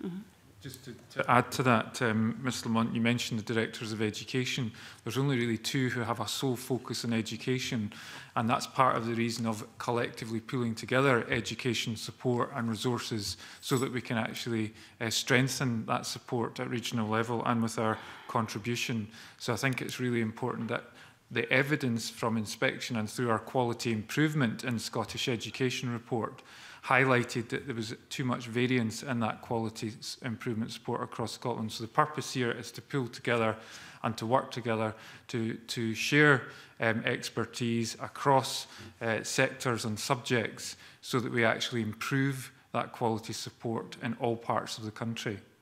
Mm -hmm. Just to, to add to that, um, Mr. Lamont, you mentioned the directors of education. There's only really two who have a sole focus on education, and that's part of the reason of collectively pulling together education support and resources so that we can actually uh, strengthen that support at regional level and with our contribution. So I think it's really important that the evidence from inspection and through our quality improvement in Scottish education report highlighted that there was too much variance in that quality improvement support across Scotland. So the purpose here is to pull together and to work together to, to share um, expertise across uh, sectors and subjects so that we actually improve that quality support in all parts of the country.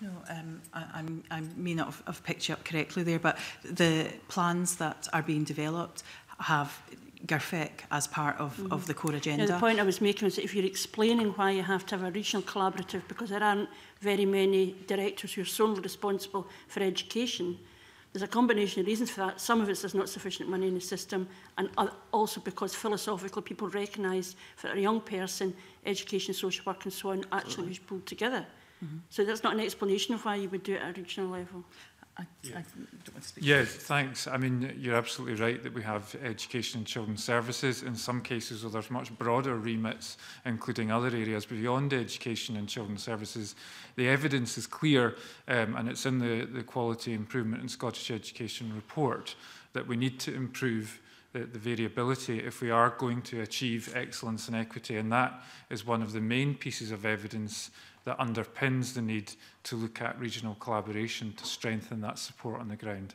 No, um, I, i may not have, have picked you up correctly there, but the plans that are being developed have GERFIC as part of, mm. of the core agenda. Now, the point I was making was that if you're explaining why you have to have a regional collaborative, because there aren't very many directors who are solely responsible for education, there's a combination of reasons for that. Some of it's there's not sufficient money in the system, and also because philosophically people recognise that a young person, education, social work and so on, actually was pulled together. -hmm. So that's not an explanation of why you would do it at a regional level. I, yeah. I don't want to speak. Yeah, thanks. I mean, you're absolutely right that we have education and children's services in some cases well, there's much broader remits, including other areas beyond education and children's services. The evidence is clear, um, and it's in the, the Quality Improvement in Scottish Education report, that we need to improve the, the variability if we are going to achieve excellence and equity. And that is one of the main pieces of evidence that underpins the need to look at regional collaboration to strengthen that support on the ground.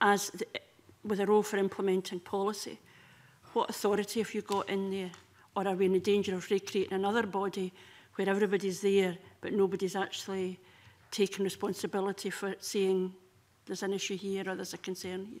as the, with a role for implementing policy, what authority have you got in there? Or are we in the danger of recreating another body where everybody's there but nobody's actually taking responsibility for seeing there's an issue here or there's a concern here?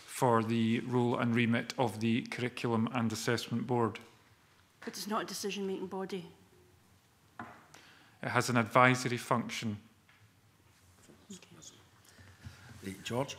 for the rule and remit of the Curriculum and Assessment Board but it's not a decision-making body. It has an advisory function. Okay. George?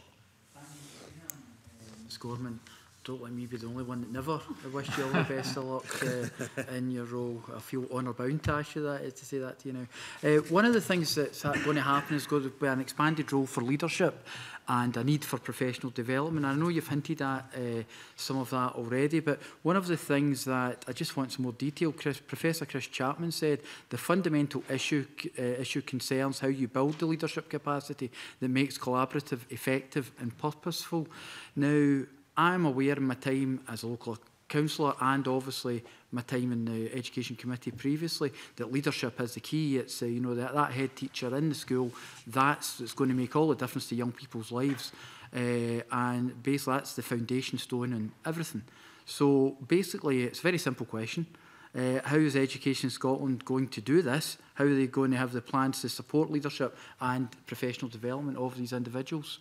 Ms Gorman don't let me be the only one that never. I wish you all the best of luck uh, in your role. I feel honour bound to ask you that, eh, to say that to you now. Uh, one of the things that's going to happen is going to be an expanded role for leadership and a need for professional development. I know you've hinted at uh, some of that already, but one of the things that I just want some more detail, Chris, Professor Chris Chapman said, the fundamental issue, uh, issue concerns how you build the leadership capacity that makes collaborative effective and purposeful. Now, I'm aware of my time as a local councillor and obviously my time in the education committee previously that leadership is the key it's uh, you know that, that head teacher in the school that's that's going to make all the difference to young people's lives uh, and basically that's the foundation stone and everything so basically it's a very simple question uh, how is Education Scotland going to do this? How are they going to have the plans to support leadership and professional development of these individuals?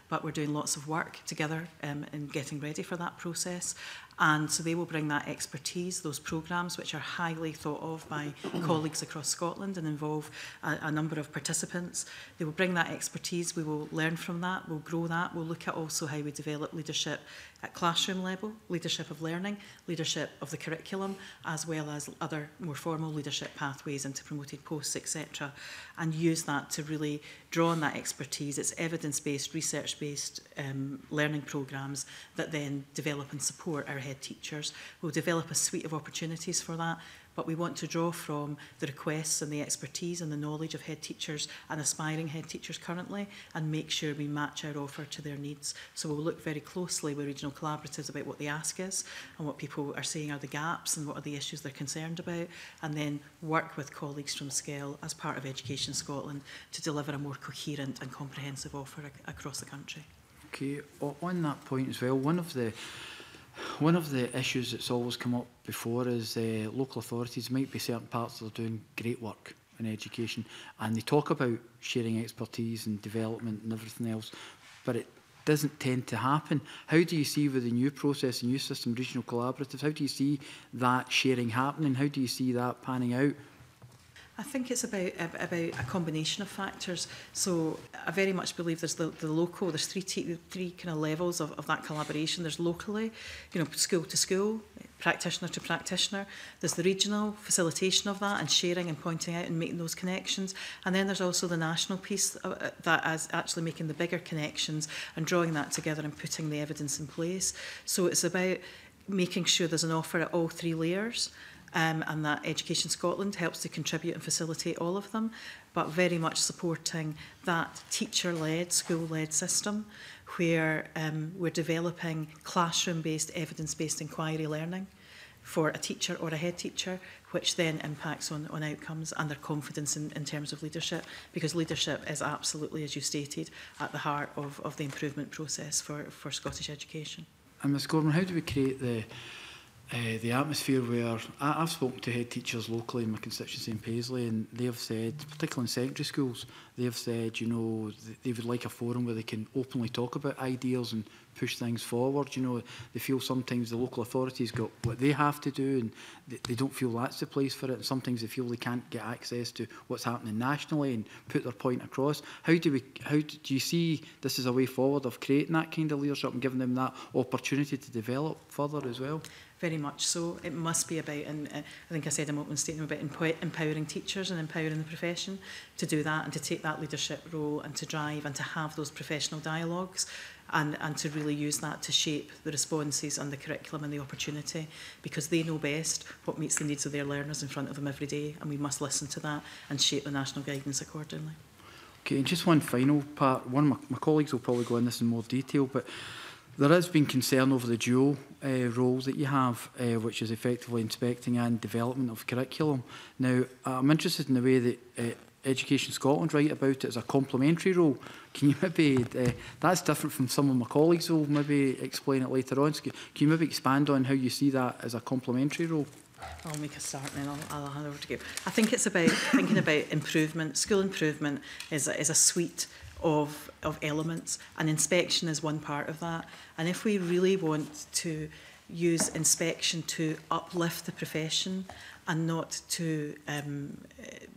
but we're doing lots of work together um, in getting ready for that process. And so they will bring that expertise, those programmes which are highly thought of by colleagues across Scotland and involve a, a number of participants. They will bring that expertise, we will learn from that, we'll grow that, we'll look at also how we develop leadership at classroom level, leadership of learning, leadership of the curriculum, as well as other more formal leadership pathways into promoted posts, etc. And use that to really draw on that expertise. It's evidence-based, research-based um, learning programmes that then develop and support our head teachers. We'll develop a suite of opportunities for that but we want to draw from the requests and the expertise and the knowledge of head teachers and aspiring head teachers currently and make sure we match our offer to their needs. So we'll look very closely with regional collaboratives about what the ask is and what people are saying are the gaps and what are the issues they're concerned about and then work with colleagues from Scale as part of Education Scotland to deliver a more coherent and comprehensive offer ac across the country. Okay, o on that point as well, one of the One of the issues that's always come up before is uh, local authorities might be certain parts that are doing great work in education and they talk about sharing expertise and development and everything else, but it doesn't tend to happen. How do you see with the new process, the new system, regional collaboratives, how do you see that sharing happening? How do you see that panning out I think it's about about a combination of factors. So I very much believe there's the, the local. There's three three kind of levels of, of that collaboration. There's locally, you know, school to school, practitioner to practitioner. There's the regional facilitation of that and sharing and pointing out and making those connections. And then there's also the national piece uh, uh, that is actually making the bigger connections and drawing that together and putting the evidence in place. So it's about making sure there's an offer at all three layers um, and that Education Scotland helps to contribute and facilitate all of them, but very much supporting that teacher-led, school-led system where um, we're developing classroom-based, evidence-based inquiry learning for a teacher or a head teacher, which then impacts on, on outcomes and their confidence in, in terms of leadership, because leadership is absolutely, as you stated, at the heart of, of the improvement process for, for Scottish education. And Ms Gorman, how do we create the uh, the atmosphere where I, I've spoken to head teachers locally in my constituency in Paisley, and they have said, particularly in secondary schools, they have said, you know, th they would like a forum where they can openly talk about ideas and push things forward. You know, they feel sometimes the local authorities got what they have to do, and they, they don't feel that's the place for it. And sometimes they feel they can't get access to what's happening nationally and put their point across. How do we? How do, do you see this as a way forward of creating that kind of leadership and giving them that opportunity to develop further as well? very much so. It must be about, and uh, I think I said in my opening statement, about empo empowering teachers and empowering the profession to do that and to take that leadership role and to drive and to have those professional dialogues and, and to really use that to shape the responses on the curriculum and the opportunity because they know best what meets the needs of their learners in front of them every day and we must listen to that and shape the national guidance accordingly. Okay, and just one final part. One, my, my colleagues will probably go in this in more detail, but There has been concern over the dual uh, role that you have, uh, which is effectively inspecting and development of curriculum. Now, I'm interested in the way that uh, Education Scotland write about it as a complementary role. Can you maybe, uh, that's different from some of my colleagues who will maybe explain it later on. So can you maybe expand on how you see that as a complementary role? I'll make a start and then I'll, I'll hand over to you. I think it's about thinking about improvement. School improvement is, is a suite of, of elements and inspection is one part of that. And if we really want to use inspection to uplift the profession and not to um,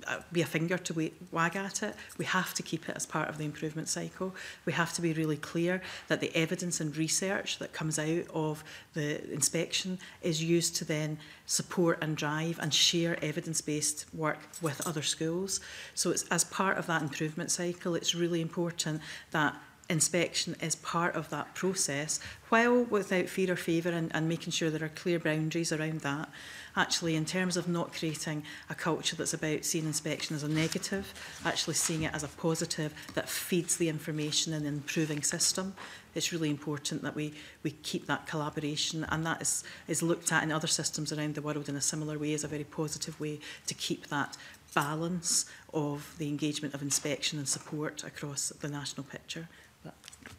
uh, be a finger to wag at it. We have to keep it as part of the improvement cycle. We have to be really clear that the evidence and research that comes out of the inspection is used to then support and drive and share evidence-based work with other schools. So it's as part of that improvement cycle, it's really important that inspection is part of that process, while without fear or favour and, and making sure there are clear boundaries around that, actually in terms of not creating a culture that's about seeing inspection as a negative, actually seeing it as a positive that feeds the information and improving system. It's really important that we, we keep that collaboration and that is, is looked at in other systems around the world in a similar way as a very positive way to keep that balance of the engagement of inspection and support across the national picture.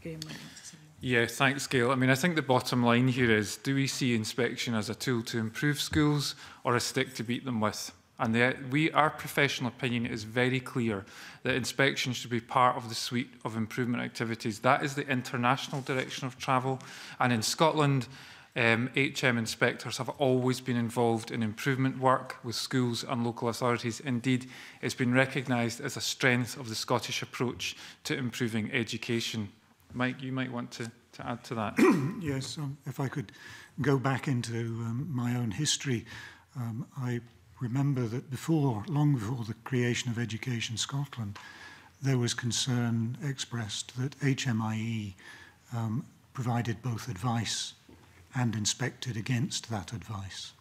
Graham might want to say Yeah, thanks, Gail. I mean, I think the bottom line here is, do we see inspection as a tool to improve schools or a stick to beat them with? And the, we, our professional opinion is very clear that inspection should be part of the suite of improvement activities. That is the international direction of travel. And in Scotland, um, HM inspectors have always been involved in improvement work with schools and local authorities. Indeed, it's been recognised as a strength of the Scottish approach to improving education. Mike, you might want to, to add to that. yes, um, if I could go back into um, my own history, um, I remember that before, long before the creation of Education Scotland, there was concern expressed that HMIE um, provided both advice and inspected against that advice.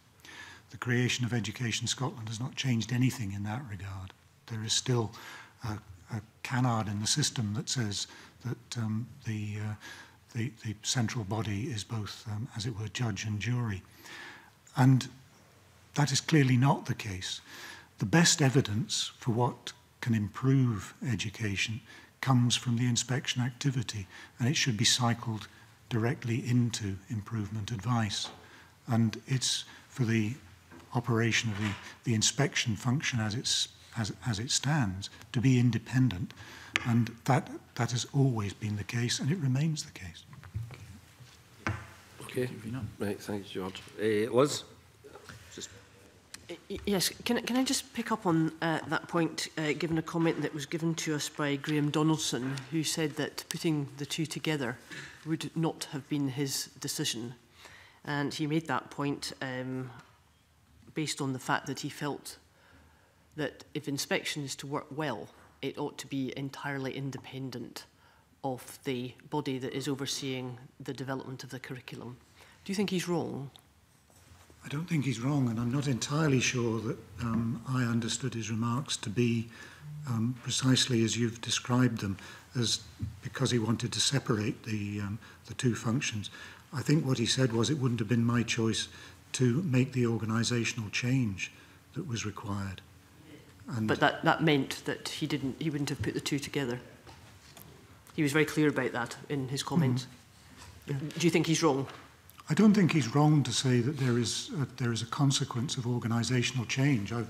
The creation of Education Scotland has not changed anything in that regard. There is still a, a canard in the system that says that um, the, uh, the, the, central body is both, um, as it were, judge and jury. And that is clearly not the case. The best evidence for what can improve education comes from the inspection activity, and it should be cycled directly into improvement advice. And it's for the operation of the, the inspection function as, it's, as, as it stands to be independent And that, that has always been the case, and it remains the case. Okay. Right, thanks, George. Uh, Liz? Just... Yes, can, can I just pick up on uh, that point, uh, given a comment that was given to us by Graham Donaldson, who said that putting the two together would not have been his decision. And he made that point um, based on the fact that he felt that if inspection is to work well, it ought to be entirely independent of the body that is overseeing the development of the curriculum. Do you think he's wrong? I don't think he's wrong, and I'm not entirely sure that um, I understood his remarks to be um, precisely as you've described them, as because he wanted to separate the um, the two functions. I think what he said was it wouldn't have been my choice to make the organisational change that was required. And but that, that meant that he, didn't, he wouldn't have put the two together. He was very clear about that in his comments. Mm. Yeah. Do you think he's wrong? I don't think he's wrong to say that there is a, there is a consequence of organisational change. I've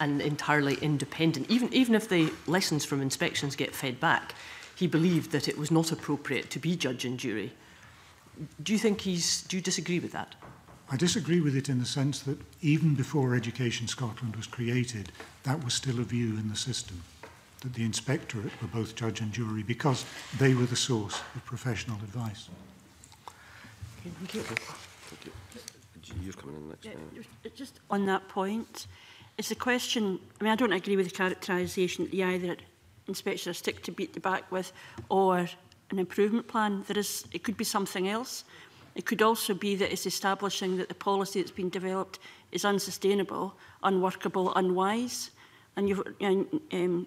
and entirely independent. Even, even if the lessons from inspections get fed back, he believed that it was not appropriate to be judge and jury. Do you think he's, do you disagree with that? I disagree with it in the sense that even before Education Scotland was created, that was still a view in the system that the inspectorate were both judge and jury because they were the source of professional advice. Okay, thank you. Thank you. You're coming in next. Yeah, uh, just on that point, it's a question. I mean, I don't agree with the characterisation that either inspectors stick to beat the back with, or an improvement plan. There is. It could be something else. It could also be that it's establishing that the policy that's been developed is unsustainable, unworkable, unwise. And you've, um,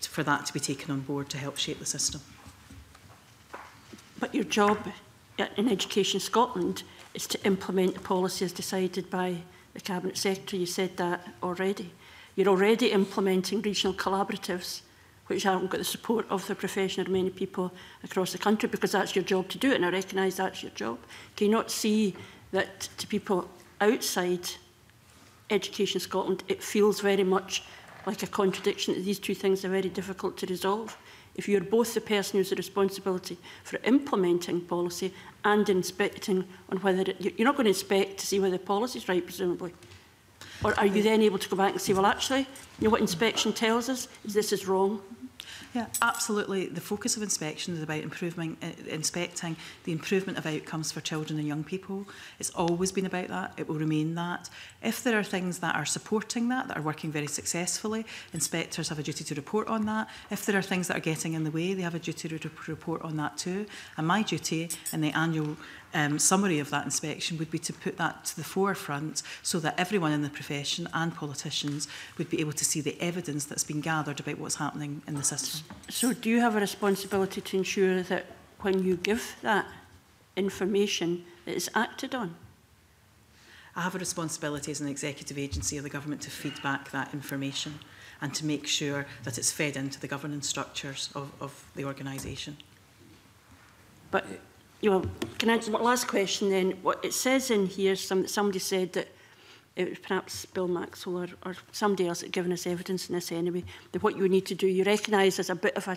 to, for that to be taken on board to help shape the system but your job in Education Scotland is to implement the policies decided by the Cabinet Secretary. You said that already. You're already implementing regional collaboratives which haven't got the support of the profession or many people across the country because that's your job to do it and I recognise that's your job. Can you not see that to people outside Education Scotland it feels very much like a contradiction that these two things are very difficult to resolve? if you're both the person who's the responsibility for implementing policy and inspecting on whether it, you're not going to inspect to see whether the policy's right, presumably. Or are you then able to go back and say, well, actually, you know what inspection tells us is this is wrong. Yeah. Absolutely. The focus of inspection is about improving, uh, inspecting the improvement of outcomes for children and young people. It's always been about that. It will remain that. If there are things that are supporting that, that are working very successfully, inspectors have a duty to report on that. If there are things that are getting in the way, they have a duty to report on that too. And my duty in the annual um, summary of that inspection would be to put that to the forefront so that everyone in the profession and politicians would be able to see the evidence that's been gathered about what's happening in the system. So do you have a responsibility to ensure that when you give that information, it is acted on? I have a responsibility as an executive agency of the government to feed back that information and to make sure that it's fed into the governance structures of, of the organisation. But, you know, can I, last question then, what it says in here, some, somebody said that it was perhaps Bill Maxwell or, or somebody else had given us evidence in this anyway, that what you need to do, you recognise as a bit of a,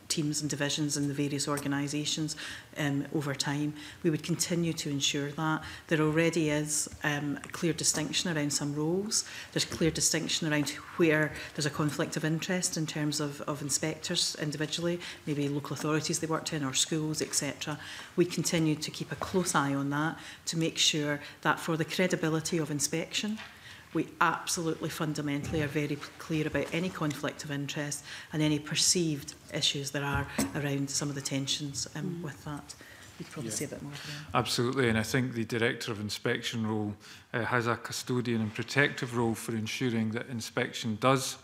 teams and divisions in the various organisations um, over time. We would continue to ensure that. There already is um, a clear distinction around some roles. There's clear distinction around where there's a conflict of interest in terms of, of inspectors individually, maybe local authorities they worked in or schools, etc. We continue to keep a close eye on that to make sure that for the credibility of inspection, we absolutely fundamentally are very clear about any conflict of interest and any perceived issues there are around some of the tensions um, mm. with that. You'd probably yeah. say a bit more. Yeah. Absolutely, and I think the Director of Inspection role uh, has a custodian and protective role for ensuring that inspection does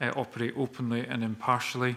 uh, operate openly and impartially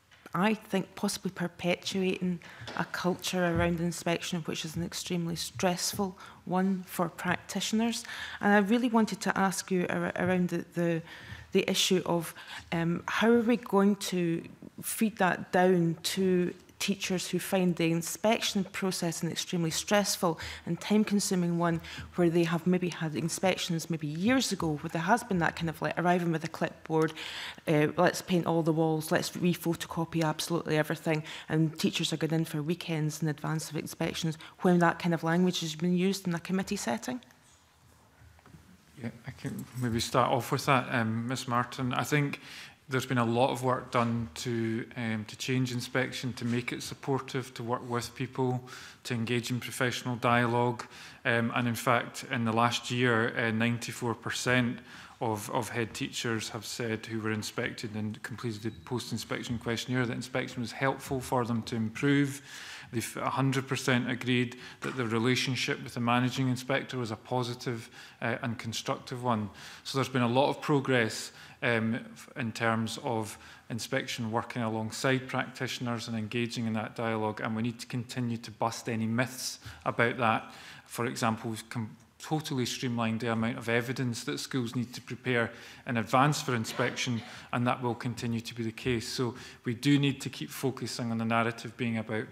I think, possibly perpetuating a culture around inspection, which is an extremely stressful one for practitioners. And I really wanted to ask you ar around the, the, the issue of um, how are we going to feed that down to teachers who find the inspection process an extremely stressful and time consuming one where they have maybe had inspections maybe years ago where there has been that kind of like arriving with a clipboard, uh, let's paint all the walls, let's re-photocopy absolutely everything and teachers are going in for weekends in advance of inspections when that kind of language has been used in a committee setting? Yeah, I can maybe start off with that, um, miss Martin. I think there's been a lot of work done to um, to change inspection, to make it supportive, to work with people, to engage in professional dialogue, um, and in fact, in the last year, 94% uh, of, of head teachers have said who were inspected and completed the post-inspection questionnaire that inspection was helpful for them to improve. They've 100% agreed that the relationship with the managing inspector was a positive, uh, and constructive one. So there's been a lot of progress um, in terms of inspection working alongside practitioners and engaging in that dialogue. And we need to continue to bust any myths about that. For example, totally streamlined the amount of evidence that schools need to prepare in advance for inspection and that will continue to be the case. So we do need to keep focusing on the narrative being about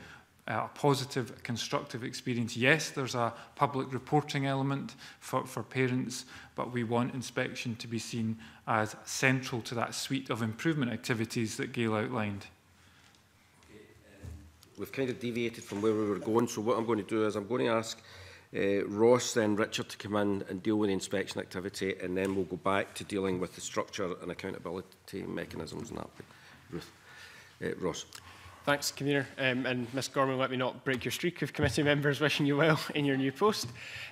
a positive, constructive experience. Yes, there's a public reporting element for, for parents, but we want inspection to be seen as central to that suite of improvement activities that Gail outlined. Um, we've kind of deviated from where we were going, so what I'm going to do is I'm going to ask uh, Ross, then Richard to come in and deal with the inspection activity, and then we'll go back to dealing with the structure and accountability mechanisms and that. Ruth. Uh, Ross. Thanks, Convener. Um, and Ms Gorman, let me not break your streak of committee members wishing you well in your new post.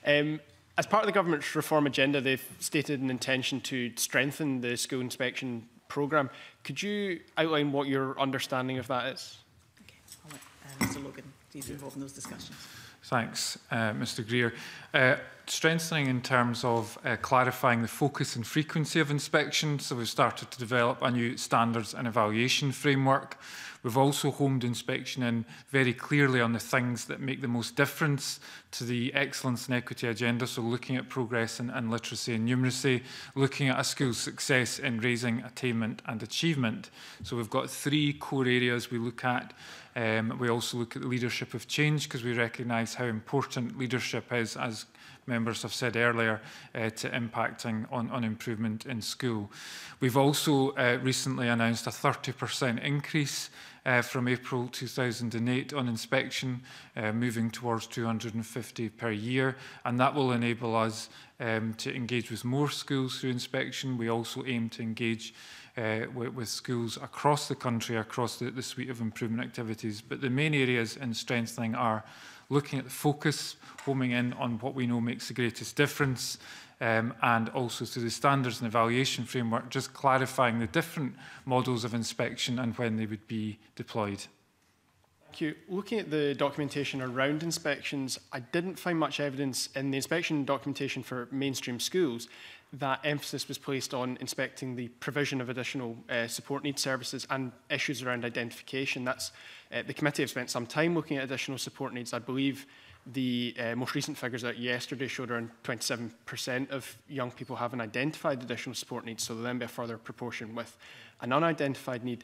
Um, as part of the government's reform agenda, they've stated an intention to strengthen the school inspection programme. Could you outline what your understanding of that is? Okay, I'll let uh, Mr Logan, he's involved in those discussions. Thanks, uh, Mr Greer. Uh, strengthening in terms of uh, clarifying the focus and frequency of inspection. So we've started to develop a new standards and evaluation framework We've also homed inspection in very clearly on the things that make the most difference to the excellence and equity agenda. So looking at progress and, and literacy and numeracy, looking at a school's success in raising attainment and achievement. So we've got three core areas we look at. Um, we also look at the leadership of change because we recognise how important leadership is, as members have said earlier, uh, to impacting on, on improvement in school. We've also uh, recently announced a 30% increase uh, from April 2008 on inspection, uh, moving towards 250 per year. And that will enable us um, to engage with more schools through inspection. We also aim to engage uh, with, with schools across the country, across the, the suite of improvement activities. But the main areas in strengthening are looking at the focus, homing in on what we know makes the greatest difference, um, and also through the standards and evaluation framework, just clarifying the different models of inspection and when they would be deployed. Thank you. Looking at the documentation around inspections, I didn't find much evidence in the inspection documentation for mainstream schools that emphasis was placed on inspecting the provision of additional uh, support need services and issues around identification. That's uh, the committee have spent some time looking at additional support needs. I believe the uh, most recent figures that yesterday showed around 27% of young people have an identified additional support need, so there'll then be a further proportion with an unidentified need.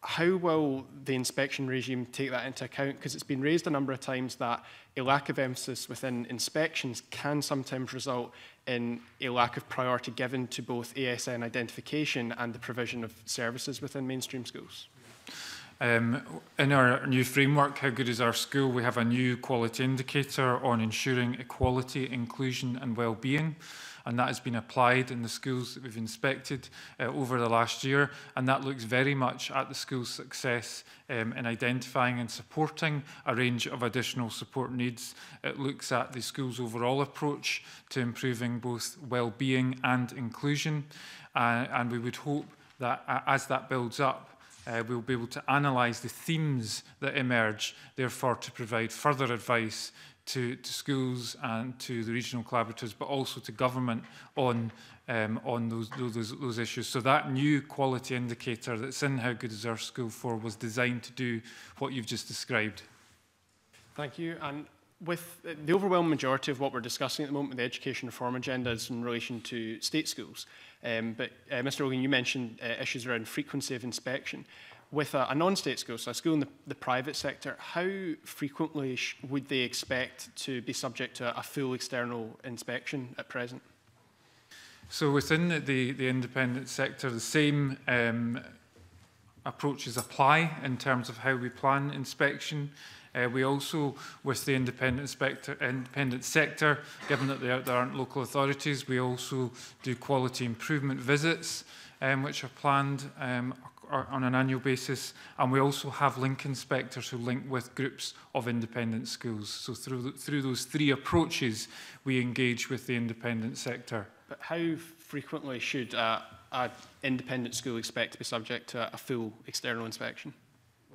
How will the inspection regime take that into account? Because it's been raised a number of times that a lack of emphasis within inspections can sometimes result in a lack of priority given to both ASN identification and the provision of services within mainstream schools. Um, in our new framework, How Good Is Our School, we have a new quality indicator on ensuring equality, inclusion and well-being. And that has been applied in the schools that we've inspected uh, over the last year. And that looks very much at the school's success um, in identifying and supporting a range of additional support needs. It looks at the school's overall approach to improving both well-being and inclusion. Uh, and we would hope that uh, as that builds up, uh, we'll be able to analyse the themes that emerge, therefore to provide further advice to, to schools and to the regional collaborators, but also to government on um, on those, those those issues. So that new quality indicator that's in How Good Is Our School for was designed to do what you've just described. Thank you. And with the overwhelming majority of what we're discussing at the moment with the education reform agenda is in relation to state schools. Um, but uh, Mr. Ogan, you mentioned uh, issues around frequency of inspection. With a, a non-state school, so a school in the, the private sector, how frequently would they expect to be subject to a, a full external inspection at present? So within the, the, the independent sector, the same um, approaches apply in terms of how we plan inspection. Uh, we also, with the independent, spectre, independent sector, given that there, there aren't local authorities, we also do quality improvement visits, um, which are planned um, on an annual basis. And we also have link inspectors who link with groups of independent schools. So through, the, through those three approaches, we engage with the independent sector. But how frequently should uh, an independent school expect to be subject to a full external inspection?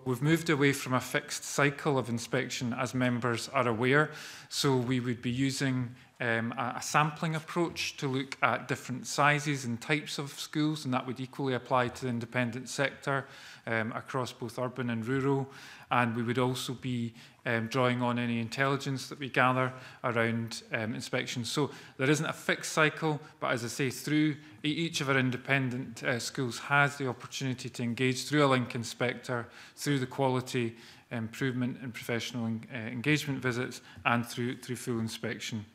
We've moved away from a fixed cycle of inspection, as members are aware, so we would be using um, a, a sampling approach to look at different sizes and types of schools, and that would equally apply to the independent sector um, across both urban and rural. And we would also be um, drawing on any intelligence that we gather around um, inspections. So there isn't a fixed cycle, but as I say, through e-, each of our independent uh, schools has the opportunity to engage through a link inspector, through the quality improvement and professional en uh, engagement visits, and through, through full inspection.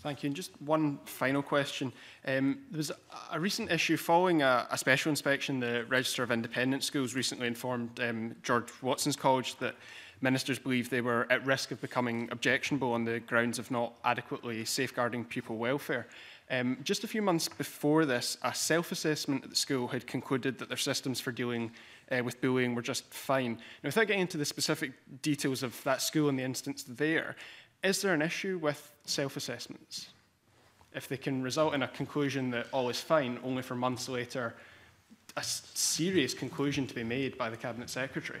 Thank you. And just one final question. Um, there was a recent issue following a, a special inspection. The Register of Independent Schools recently informed um, George Watson's College that Ministers believed they were at risk of becoming objectionable on the grounds of not adequately safeguarding pupil welfare. Um, just a few months before this, a self-assessment at the school had concluded that their systems for dealing uh, with bullying were just fine. Now, without getting into the specific details of that school and the instance there, is there an issue with self-assessments? If they can result in a conclusion that all is fine, only for months later, a serious conclusion to be made by the Cabinet Secretary.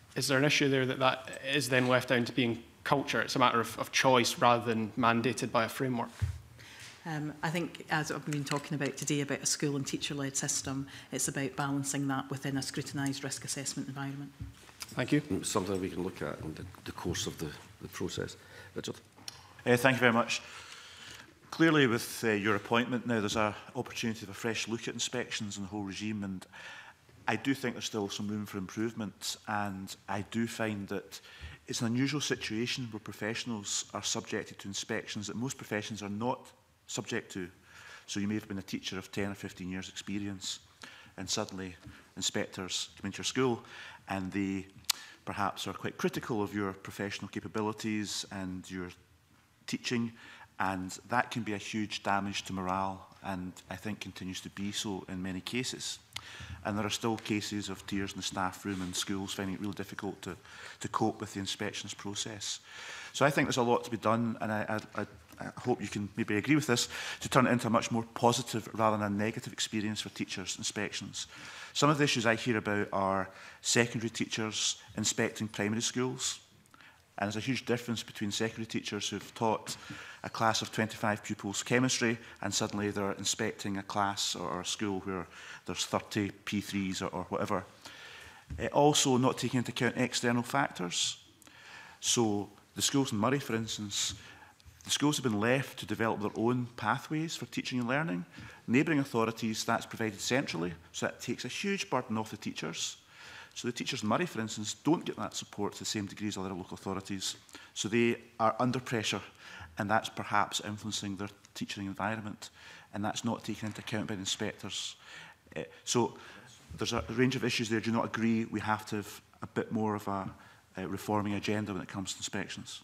Is there an issue there that that is then left down to being culture? It's a matter of, of choice rather than mandated by a framework? Um, I think, as I've been talking about today, about a school and teacher-led system, it's about balancing that within a scrutinised risk assessment environment. Thank you. Mm, something we can look at in the, the course of the, the process. Richard. Uh, thank you very much. Clearly, with uh, your appointment now, there's an opportunity for a fresh look at inspections and the whole regime, and I do think there's still some room for improvement, and I do find that it's an unusual situation where professionals are subjected to inspections that most professions are not subject to. So you may have been a teacher of 10 or 15 years experience and suddenly inspectors come into your school and they perhaps are quite critical of your professional capabilities and your teaching and that can be a huge damage to morale and I think continues to be so in many cases. And there are still cases of tears in the staff room and schools finding it really difficult to, to cope with the inspections process. So I think there's a lot to be done and I, I, I I hope you can maybe agree with this, to turn it into a much more positive rather than a negative experience for teachers' inspections. Some of the issues I hear about are secondary teachers inspecting primary schools. And there's a huge difference between secondary teachers who've taught a class of 25 pupils chemistry and suddenly they're inspecting a class or a school where there's 30 P3s or, or whatever. It eh, also not taking into account external factors. So the schools in Murray, for instance, The schools have been left to develop their own pathways for teaching and learning. Neighbouring authorities, that's provided centrally, so that takes a huge burden off the teachers. So the teachers in Murray, for instance, don't get that support to the same degree as other local authorities. So they are under pressure, and that's perhaps influencing their teaching environment, and that's not taken into account by the inspectors. Uh, so there's a range of issues there. Do you not agree we have to have a bit more of a uh, reforming agenda when it comes to inspections?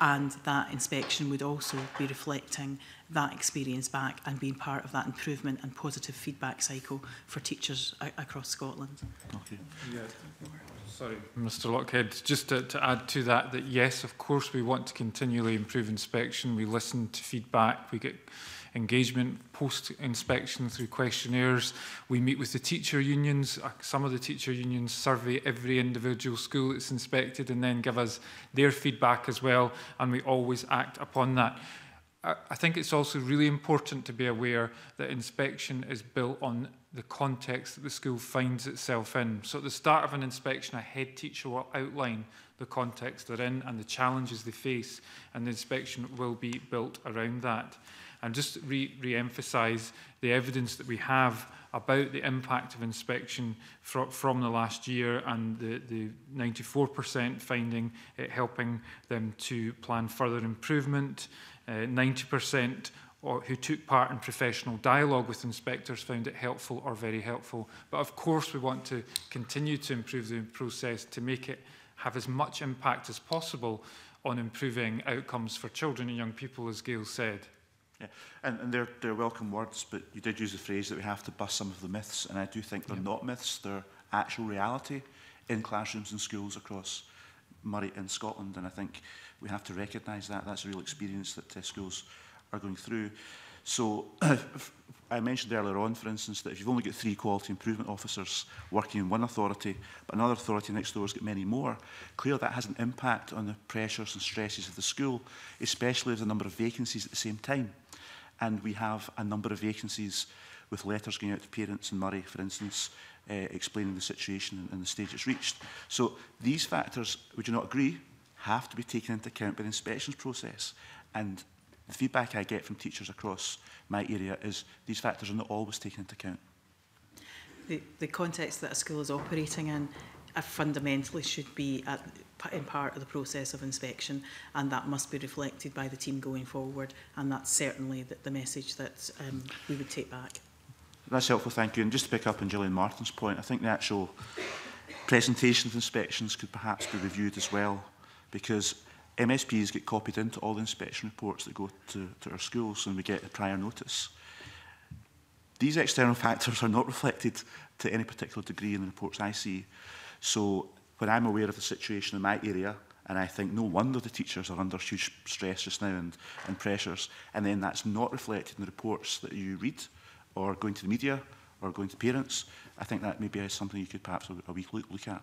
and that inspection would also be reflecting that experience back and being part of that improvement and positive feedback cycle for teachers across Scotland. Okay. Yeah. Sorry. Mr Lockhead, just to, to add to that, that yes, of course we want to continually improve inspection, we listen to feedback, we get engagement post-inspection through questionnaires. We meet with the teacher unions. Uh, some of the teacher unions survey every individual school that's inspected and then give us their feedback as well, and we always act upon that. I think it's also really important to be aware that inspection is built on the context that the school finds itself in. So at the start of an inspection, a head teacher will outline the context they're in and the challenges they face, and the inspection will be built around that and just re, re emphasize the evidence that we have about the impact of inspection fr from the last year and the the 94% finding it helping them to plan further improvement. 90% uh, or who took part in professional dialogue with inspectors found it helpful or very helpful. But of course, we want to continue to improve the process to make it have as much impact as possible on improving outcomes for children and young people, as Gail said. Yeah. And, and they're, they're welcome words, but you did use the phrase that we have to bust some of the myths, and I do think they're yeah. not myths, they're actual reality in classrooms and schools across Murray and Scotland, and I think we have to recognise that. That's a real experience that uh, schools are going through. So I mentioned earlier on, for instance, that if you've only got three quality improvement officers working in one authority, but another authority next door has got many more, clearly that has an impact on the pressures and stresses of the school, especially if the number of vacancies at the same time. And we have a number of vacancies with letters going out to parents in Murray, for instance, uh, explaining the situation and, the stage it's reached. So these factors, would you not agree, have to be taken into account by the inspections process. And the feedback I get from teachers across my area is these factors are not always taken into account. The, the context that a school is operating in uh, fundamentally should be at in part of the process of inspection and that must be reflected by the team going forward and that's certainly the, the message that um, we would take back. That's helpful, thank you. And just to pick up on Gillian Martin's point, I think the actual presentation of inspections could perhaps be reviewed as well because MSPs get copied into all the inspection reports that go to, to our schools and we get a prior notice. These external factors are not reflected to any particular degree in the reports I see. So when I'm aware of the situation in my area, and I think no wonder the teachers are under huge stress just now and, and pressures, and then that's not reflected in the reports that you read or going to the media or going to parents, I think that maybe is something you could perhaps a, a week look, look at.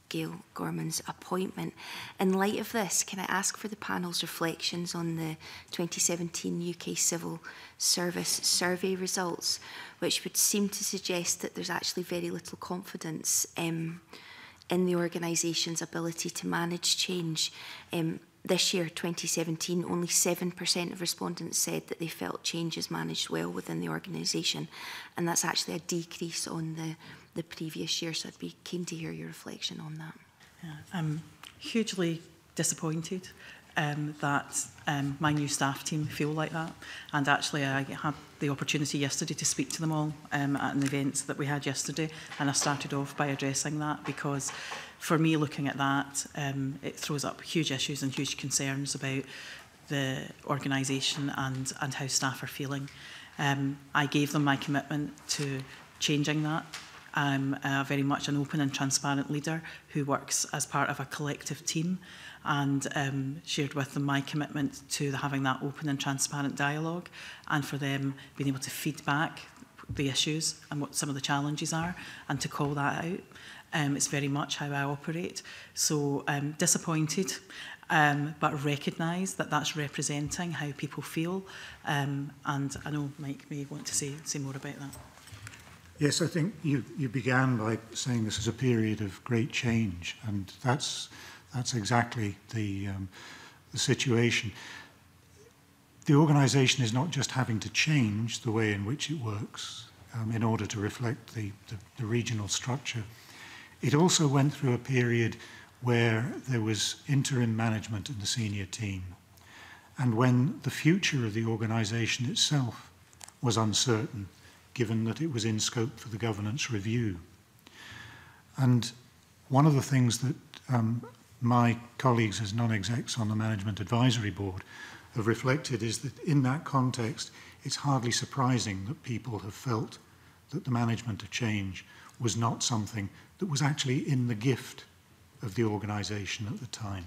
Gail Gorman's appointment. In light of this, can I ask for the panel's reflections on the 2017 UK Civil Service survey results, which would seem to suggest that there's actually very little confidence. Um, in the organisation's ability to manage change. Um, this year, 2017, only 7% of respondents said that they felt change is managed well within the organisation, and that's actually a decrease on the, the previous year, so I'd be keen to hear your reflection on that. Yeah, I'm hugely disappointed um, that um, my new staff team feel like that. And actually, I had the opportunity yesterday to speak to them all um, at an event that we had yesterday. And I started off by addressing that because for me, looking at that, um, it throws up huge issues and huge concerns about the organisation and, and how staff are feeling. Um, I gave them my commitment to changing that I'm uh, very much an open and transparent leader who works as part of a collective team and um, shared with them my commitment to the, having that open and transparent dialogue and for them being able to feed back the issues and what some of the challenges are and to call that out. Um, it's very much how I operate. So um, disappointed um, but recognise that that's representing how people feel. Um, and I know Mike may want to say, say more about that. Yes, I think you, you began by saying this is a period of great change, and that's That's exactly the, um, the situation. The organization is not just having to change the way in which it works um, in order to reflect the, the, the regional structure. It also went through a period where there was interim management in the senior team and when the future of the organisation itself was uncertain, given that it was in scope for the governance review. And one of the things that um, my colleagues as non-execs on the Management Advisory Board have reflected is that in that context, it's hardly surprising that people have felt that the management of change was not something that was actually in the gift of the organisation at the time.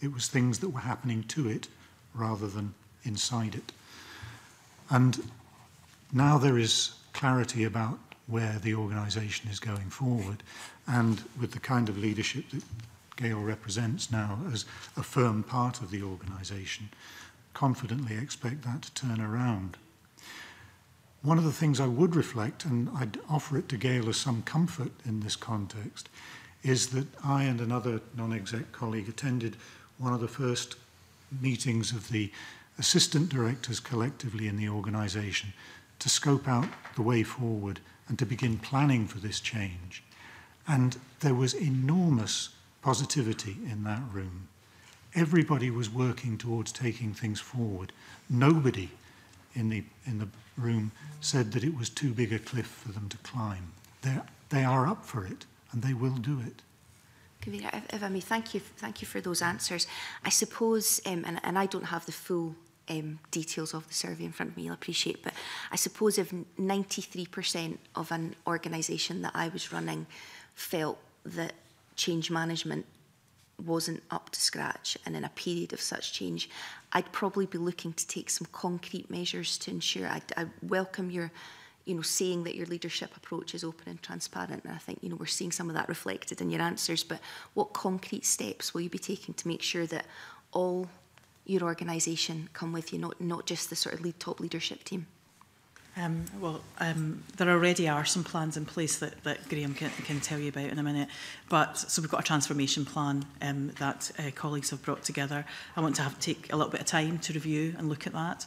It was things that were happening to it rather than inside it. And now there is clarity about where the organisation is going forward and with the kind of leadership that Gail represents now as a firm part of the organisation, confidently expect that to turn around. One of the things I would reflect, and I'd offer it to Gail as some comfort in this context, is that I and another non-exec colleague attended one of the first meetings of the assistant directors collectively in the organisation to scope out the way forward and to begin planning for this change. And there was enormous positivity in that room. Everybody was working towards taking things forward. Nobody in the, in the room said that it was too big a cliff for them to climb. They're, they are up for it and they will do it. Kavira, if, if I may, thank you, thank you for those answers. I suppose, um, and, and I don't have the full um, details of the survey in front of me, I'll appreciate, but I suppose if 93% of an organisation that I was running felt that change management wasn't up to scratch and in a period of such change, I'd probably be looking to take some concrete measures to ensure. I'd, I welcome your, you know, saying that your leadership approach is open and transparent, and I think you know we're seeing some of that reflected in your answers. But what concrete steps will you be taking to make sure that all your organisation come with you, not not just the sort of lead top leadership team? Um, well, um, there already are some plans in place that, that Graham can, can tell you about in a minute. But so we've got a transformation plan um, that uh, colleagues have brought together. I want to have, take a little bit of time to review and look at that.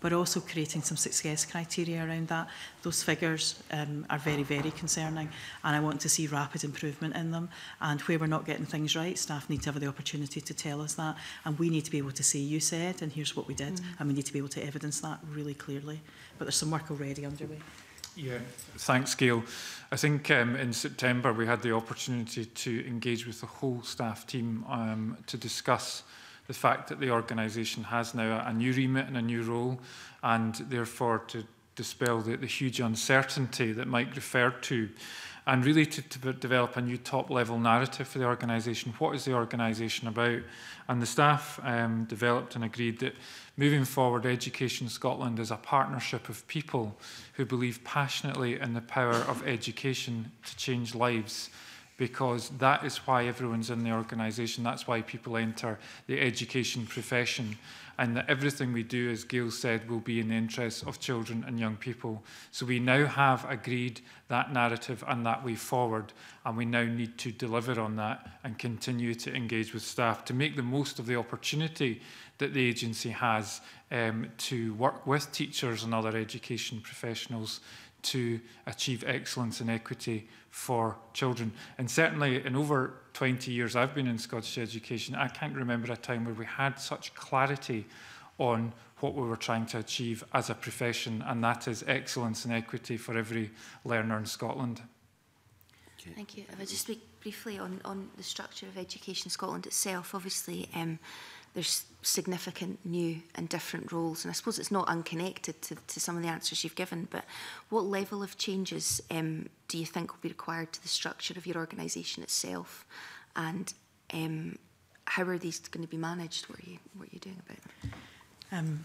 but also creating some success criteria around that. Those figures um, are very, very concerning and I want to see rapid improvement in them. And where we're not getting things right, staff need to have the opportunity to tell us that. And we need to be able to say, you said, and here's what we did. Mm. And we need to be able to evidence that really clearly. But there's some work already underway. Yeah, thanks, Gail. I think um, in September we had the opportunity to engage with the whole staff team um, to discuss the fact that the organisation has now a new remit and a new role, and therefore to dispel the, the huge uncertainty that Mike referred to, and really to, to develop a new top level narrative for the organisation. What is the organisation about? And the staff um, developed and agreed that moving forward, Education Scotland is a partnership of people who believe passionately in the power of education to change lives because that is why everyone's in the organisation. That's why people enter the education profession. And that everything we do, as Gail said, will be in the interests of children and young people. So we now have agreed that narrative and that way forward. And we now need to deliver on that and continue to engage with staff to make the most of the opportunity that the agency has um, to work with teachers and other education professionals to achieve excellence and equity for children. And certainly in over 20 years I've been in Scottish education, I can't remember a time where we had such clarity on what we were trying to achieve as a profession, and that is excellence and equity for every learner in Scotland. Okay. Thank you. If I just speak briefly on, on the structure of Education Scotland itself, obviously um, there's significant new and different roles. And I suppose it's not unconnected to, to some of the answers you've given, but what level of changes um, do you think will be required to the structure of your organisation itself? And um, how are these going to be managed? What are you, what are you doing about them? Um,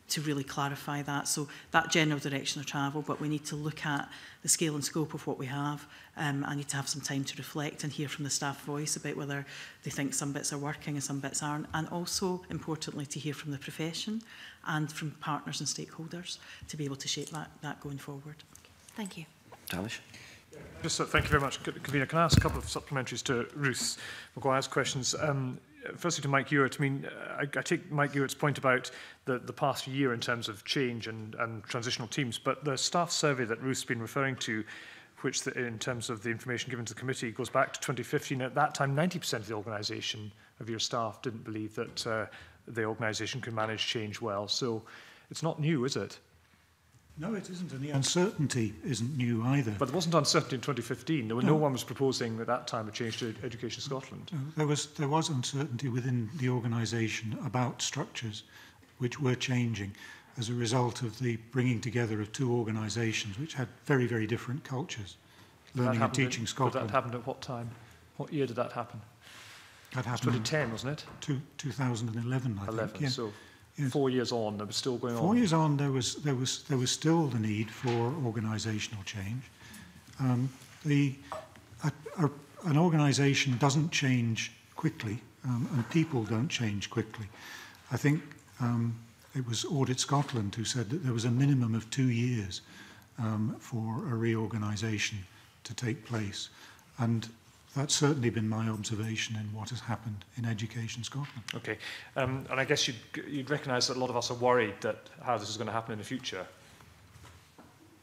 to really clarify that. So that general direction of travel, but we need to look at the scale and scope of what we have. Um, I need to have some time to reflect and hear from the staff voice about whether they think some bits are working and some bits aren't. And also, importantly, to hear from the profession and from partners and stakeholders to be able to shape that, that going forward. Thank you. Dalish. Just, uh, thank you very much, Convener. Can I ask a couple of supplementaries to Ruth Maguire's questions? Um, firstly to Mike Ewart, I mean, uh, I, I take Mike Ewart's point about the, the past year in terms of change and, and transitional teams, but the staff survey that Ruth's been referring to which the, in terms of the information given to the committee goes back to 2015. At that time, 90% of the organisation of your staff didn't believe that uh, the organisation could manage change well. So it's not new, is it? No, it isn't. And the uncertainty isn't new either. But there wasn't uncertainty in 2015. There were, no. no one was proposing at that time a change to Education Scotland. No, there, was, there was uncertainty within the organisation about structures which were changing as a result of the bringing together of two organisations which had very, very different cultures, learning and teaching in, Scotland. that happened at what time? What year did that happen? That happened 2010, wasn't it? Two, 2011, I 11, think. Yeah. So Yes. Four years on, there was still going Four on. Four years on, there was, there, was, there was still the need for organisational change. Um, the, a, a, an organisation doesn't change quickly, um, and people don't change quickly. I think um, it was Audit Scotland who said that there was a minimum of two years um, for a reorganisation to take place. And That's certainly been my observation in what has happened in Education Scotland. Okay, um, and I guess you'd, you'd recognise that a lot of us are worried that how this is going to happen in the future.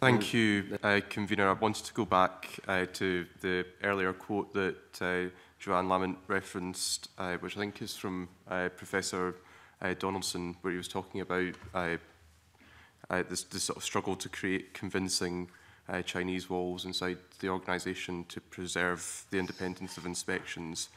Thank you, uh, Convener. I wanted to go back uh, to the earlier quote that uh, Joanne Lamont referenced, uh, which I think is from uh, Professor uh, Donaldson, where he was talking about uh, uh, this, this sort of struggle to create convincing uh, Chinese walls inside the organisation to preserve the independence of inspections.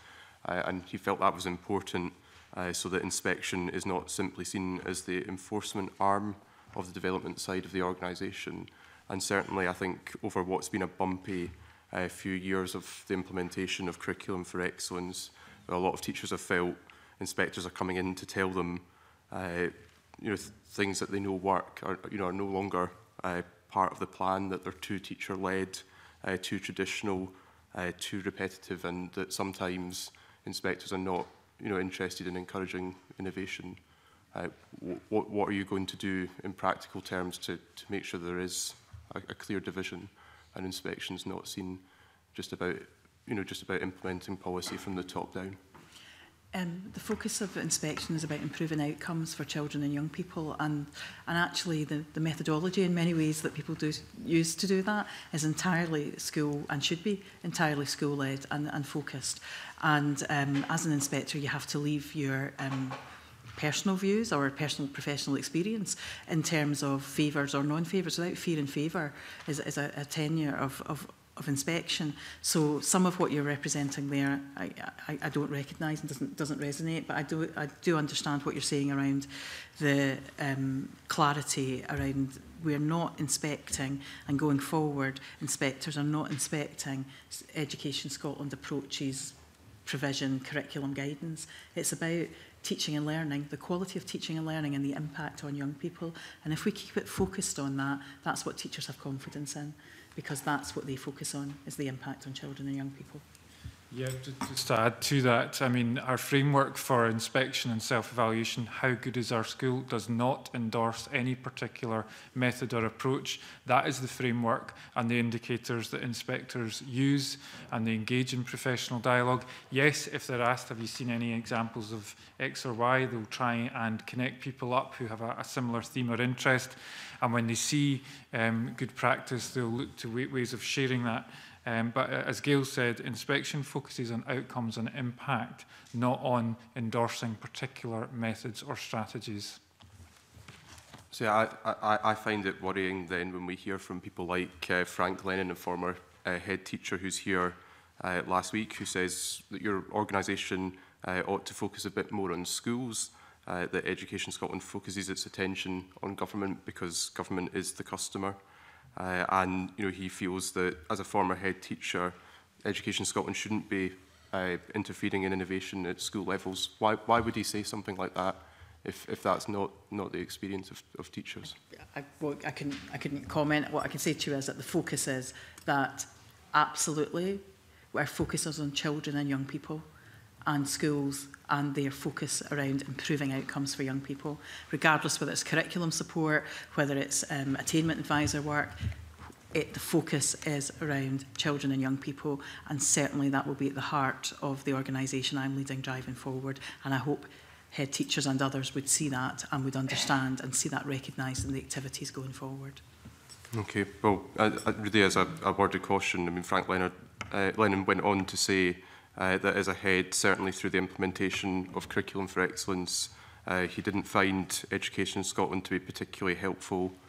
Uh, and he felt that was important uh, so that inspection is not simply seen as the enforcement arm of the development side of the organisation. And certainly, I think, over what's been a bumpy uh, few years of the implementation of Curriculum for Excellence, a lot of teachers have felt inspectors are coming in to tell them uh, you know, th things that they know work are, you know, are no longer uh, part of the plan, that they're too teacher-led, uh, too traditional, uh, too repetitive, and that sometimes inspectors are not you know, interested in encouraging innovation. Uh, what, what are you going to do in practical terms to, to make sure there is a, a clear division and inspections not seen just about, you know, just about implementing policy from the top down? Um, the focus of inspection is about improving outcomes for children and young people and, and actually the, the methodology in many ways that people do use to do that is entirely school and should be entirely school-led and, and focused. And um, as an inspector you have to leave your um, personal views or personal professional experience in terms of favours or non-favours without fear and favour is, is a, a tenure of, of of inspection. So some of what you're representing there, I, I, I don't recognise and doesn't, doesn't resonate, but I do, I do understand what you're saying around the um, clarity around we're not inspecting and going forward, inspectors are not inspecting Education Scotland approaches, provision, curriculum guidance. It's about teaching and learning, the quality of teaching and learning and the impact on young people. And if we keep it focused on that, that's what teachers have confidence in because that's what they focus on, is the impact on children and young people. Yeah, just to add to that, I mean, our framework for inspection and self-evaluation, how good is our school, does not endorse any particular method or approach. That is the framework and the indicators that inspectors use and they engage in professional dialogue. Yes, if they're asked, have you seen any examples of X or Y, they'll try and connect people up who have a, a similar theme or interest. And when they see um, good practice, they'll look to ways of sharing that Um, but uh, as Gail said, inspection focuses on outcomes and impact, not on endorsing particular methods or strategies. So yeah, I, I, I find it worrying then when we hear from people like uh, Frank Lennon, a former uh, head teacher who's here uh, last week, who says that your organisation uh, ought to focus a bit more on schools, uh, that Education Scotland focuses its attention on government because government is the customer. Uh, and you know, he feels that as a former head teacher, Education Scotland shouldn't be uh, interfering in innovation at school levels. Why, why would he say something like that? if, if that's not, not the experience of, of teachers? I, well, I, can, I couldn't comment. What I can say to you is that the focus is that absolutely our focus is on children and young people and schools and their focus around improving outcomes for young people, regardless whether it's curriculum support, whether it's um, attainment advisor work, it, the focus is around children and young people, and certainly that will be at the heart of the organisation I'm leading driving forward. And I hope head teachers and others would see that and would understand and see that recognised in the activities going forward. Okay, well, I, I really as a, a word of caution, I mean, Frank Leonard, uh, Lennon went on to say uh, that is ahead, certainly through the implementation of Curriculum for Excellence. Uh, he didn't find education Scotland to be particularly helpful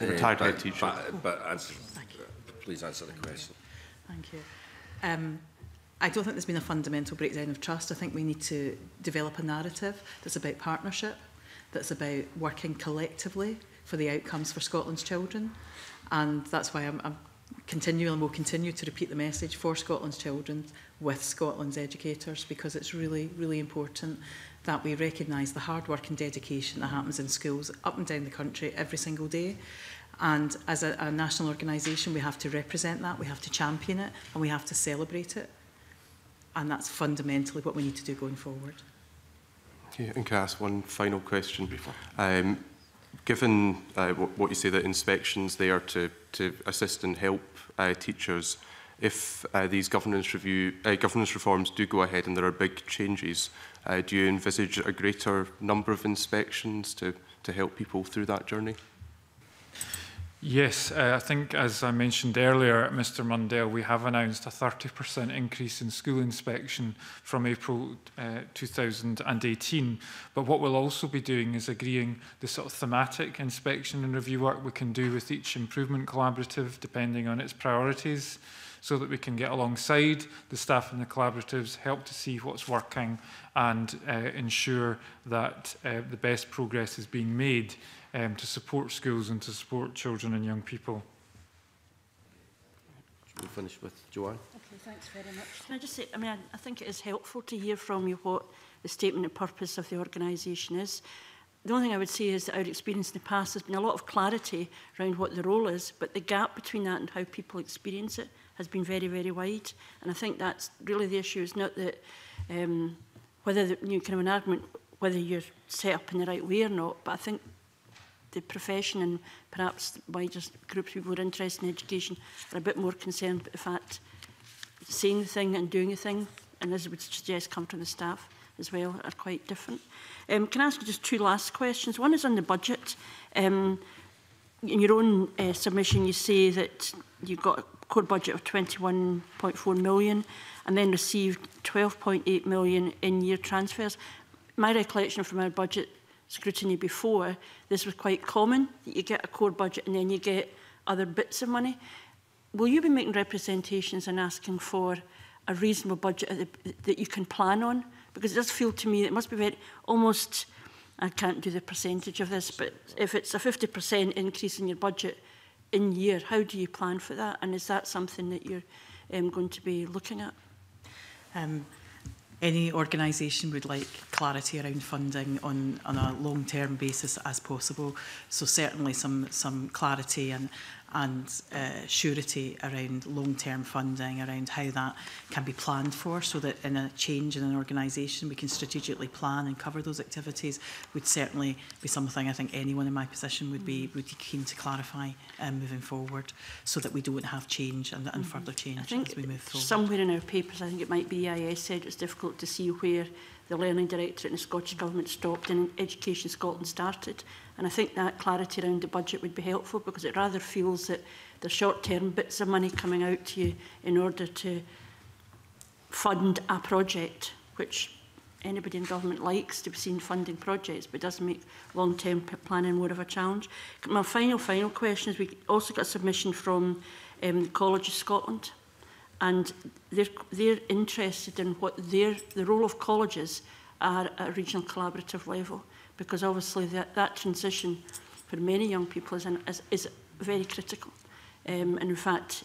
Retired head teacher. But, but answer, please answer the question. Thank you. Um, I don't think there's been a fundamental breakdown of trust. I think we need to develop a narrative that's about partnership, that's about working collectively for the outcomes for Scotland's children. And that's why I'm, I'm continuing and will continue to repeat the message for Scotland's children with Scotland's educators because it's really, really important that we recognise the hard work and dedication that happens in schools up and down the country every single day. And as a, a national organisation, we have to represent that, we have to champion it, and we have to celebrate it. And that's fundamentally what we need to do going forward. Okay, and can I ask one final question? Before. Um, given uh, what you say that inspections there to, to assist and help uh, teachers, if uh, these governance review uh, governance reforms do go ahead and there are big changes, Uh, do you envisage a greater number of inspections to, to help people through that journey? Yes, uh, I think as I mentioned earlier, Mr Mundell, we have announced a 30% increase in school inspection from April uh, 2018. But what we'll also be doing is agreeing the sort of thematic inspection and review work we can do with each improvement collaborative, depending on its priorities so that we can get alongside the staff and the collaboratives, help to see what's working and uh, ensure that uh, the best progress is being made um, to support schools and to support children and young people. We'll finish with Joanne. Okay, thanks very much. Can I just say, I mean, I, I think it is helpful to hear from you what the statement and purpose of the organisation is. The only thing I would say is that our experience in the past has been a lot of clarity around what the role is, but the gap between that and how people experience it has been very, very wide. And I think that's really the issue. It's not that um, whether the, you can have an argument whether you're set up in the right way or not, but I think the profession and perhaps why just groups of people who are interested in education are a bit more concerned about the fact saying the thing and doing the thing, and as I would suggest, come from the staff as well, are quite different. Um, can I ask you just two last questions? One is on the budget. Um, in your own uh, submission, you say that you've got core budget of 21.4 million and then received 12.8 million in year transfers. My recollection from our budget scrutiny before, this was quite common, that you get a core budget and then you get other bits of money. Will you be making representations and asking for a reasonable budget that you can plan on? Because it does feel to me that it must be very, almost, I can't do the percentage of this, but if it's a 50% increase in your budget, in year? How do you plan for that? And is that something that you're um, going to be looking at? Um, any organisation would like clarity around funding on, on a long-term basis as possible. So certainly some, some clarity and, and uh, surety around long-term funding, around how that can be planned for so that in a change in an organisation we can strategically plan and cover those activities would certainly be something I think anyone in my position would be, mm. would be keen to clarify um, moving forward so that we don't have change and, and mm -hmm. further change I think as we move forward. Somewhere in our papers, I think it might be EIS said it's difficult to see where the Learning Directorate and the Scottish Government stopped and Education Scotland started. And I think that clarity around the budget would be helpful because it rather feels that the short-term bits of money coming out to you in order to fund a project, which anybody in government likes to be seen funding projects, but does make long-term planning more of a challenge. My final, final question is we also got a submission from um, the College of Scotland and they're, they're interested in what their, the role of colleges are at a regional collaborative level because obviously that, that transition for many young people is, an, is, is very critical. Um, and in fact,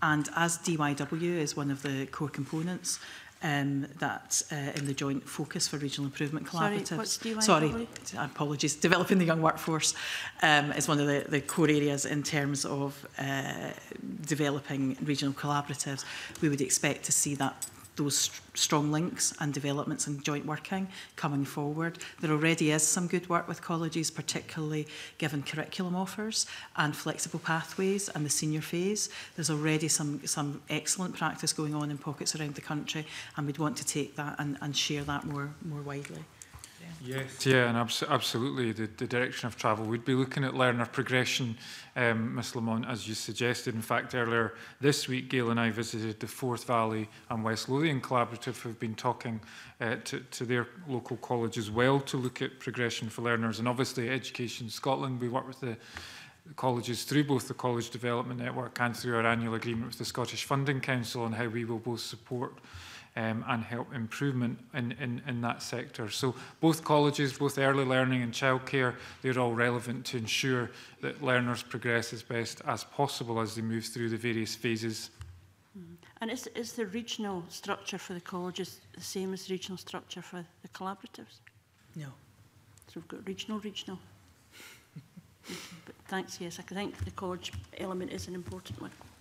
and as DYW is one of the core components, um, that uh, in the joint focus for regional improvement collaboratives. Sorry, what's Sorry apologies. Developing the young workforce um, is one of the, the core areas in terms of uh, developing regional collaboratives. We would expect to see that those st strong links and developments in joint working coming forward. There already is some good work with colleges, particularly given curriculum offers and flexible pathways and the senior phase. There's already some, some excellent practice going on in pockets around the country and we'd want to take that and, and share that more, more widely. Yes, yeah, and abs absolutely. The, the direction of travel We'd be looking at learner progression um, Ms Lamont, as you suggested. In fact, earlier this week, Gail and I visited the Forth Valley and West Lothian Collaborative, have been talking uh, to, to their local college as well to look at progression for learners. And obviously, Education Scotland, we work with the colleges through both the College Development Network and through our annual agreement with the Scottish Funding Council on how we will both support um, and help improvement in, in, in that sector. So both colleges, both early learning and childcare, they're all relevant to ensure that learners progress as best as possible as they move through the various phases. Hmm. And is, is the regional structure for the colleges the same as the regional structure for the collaboratives? No. So we've got regional, regional. but thanks, yes, I think the college element is an important one.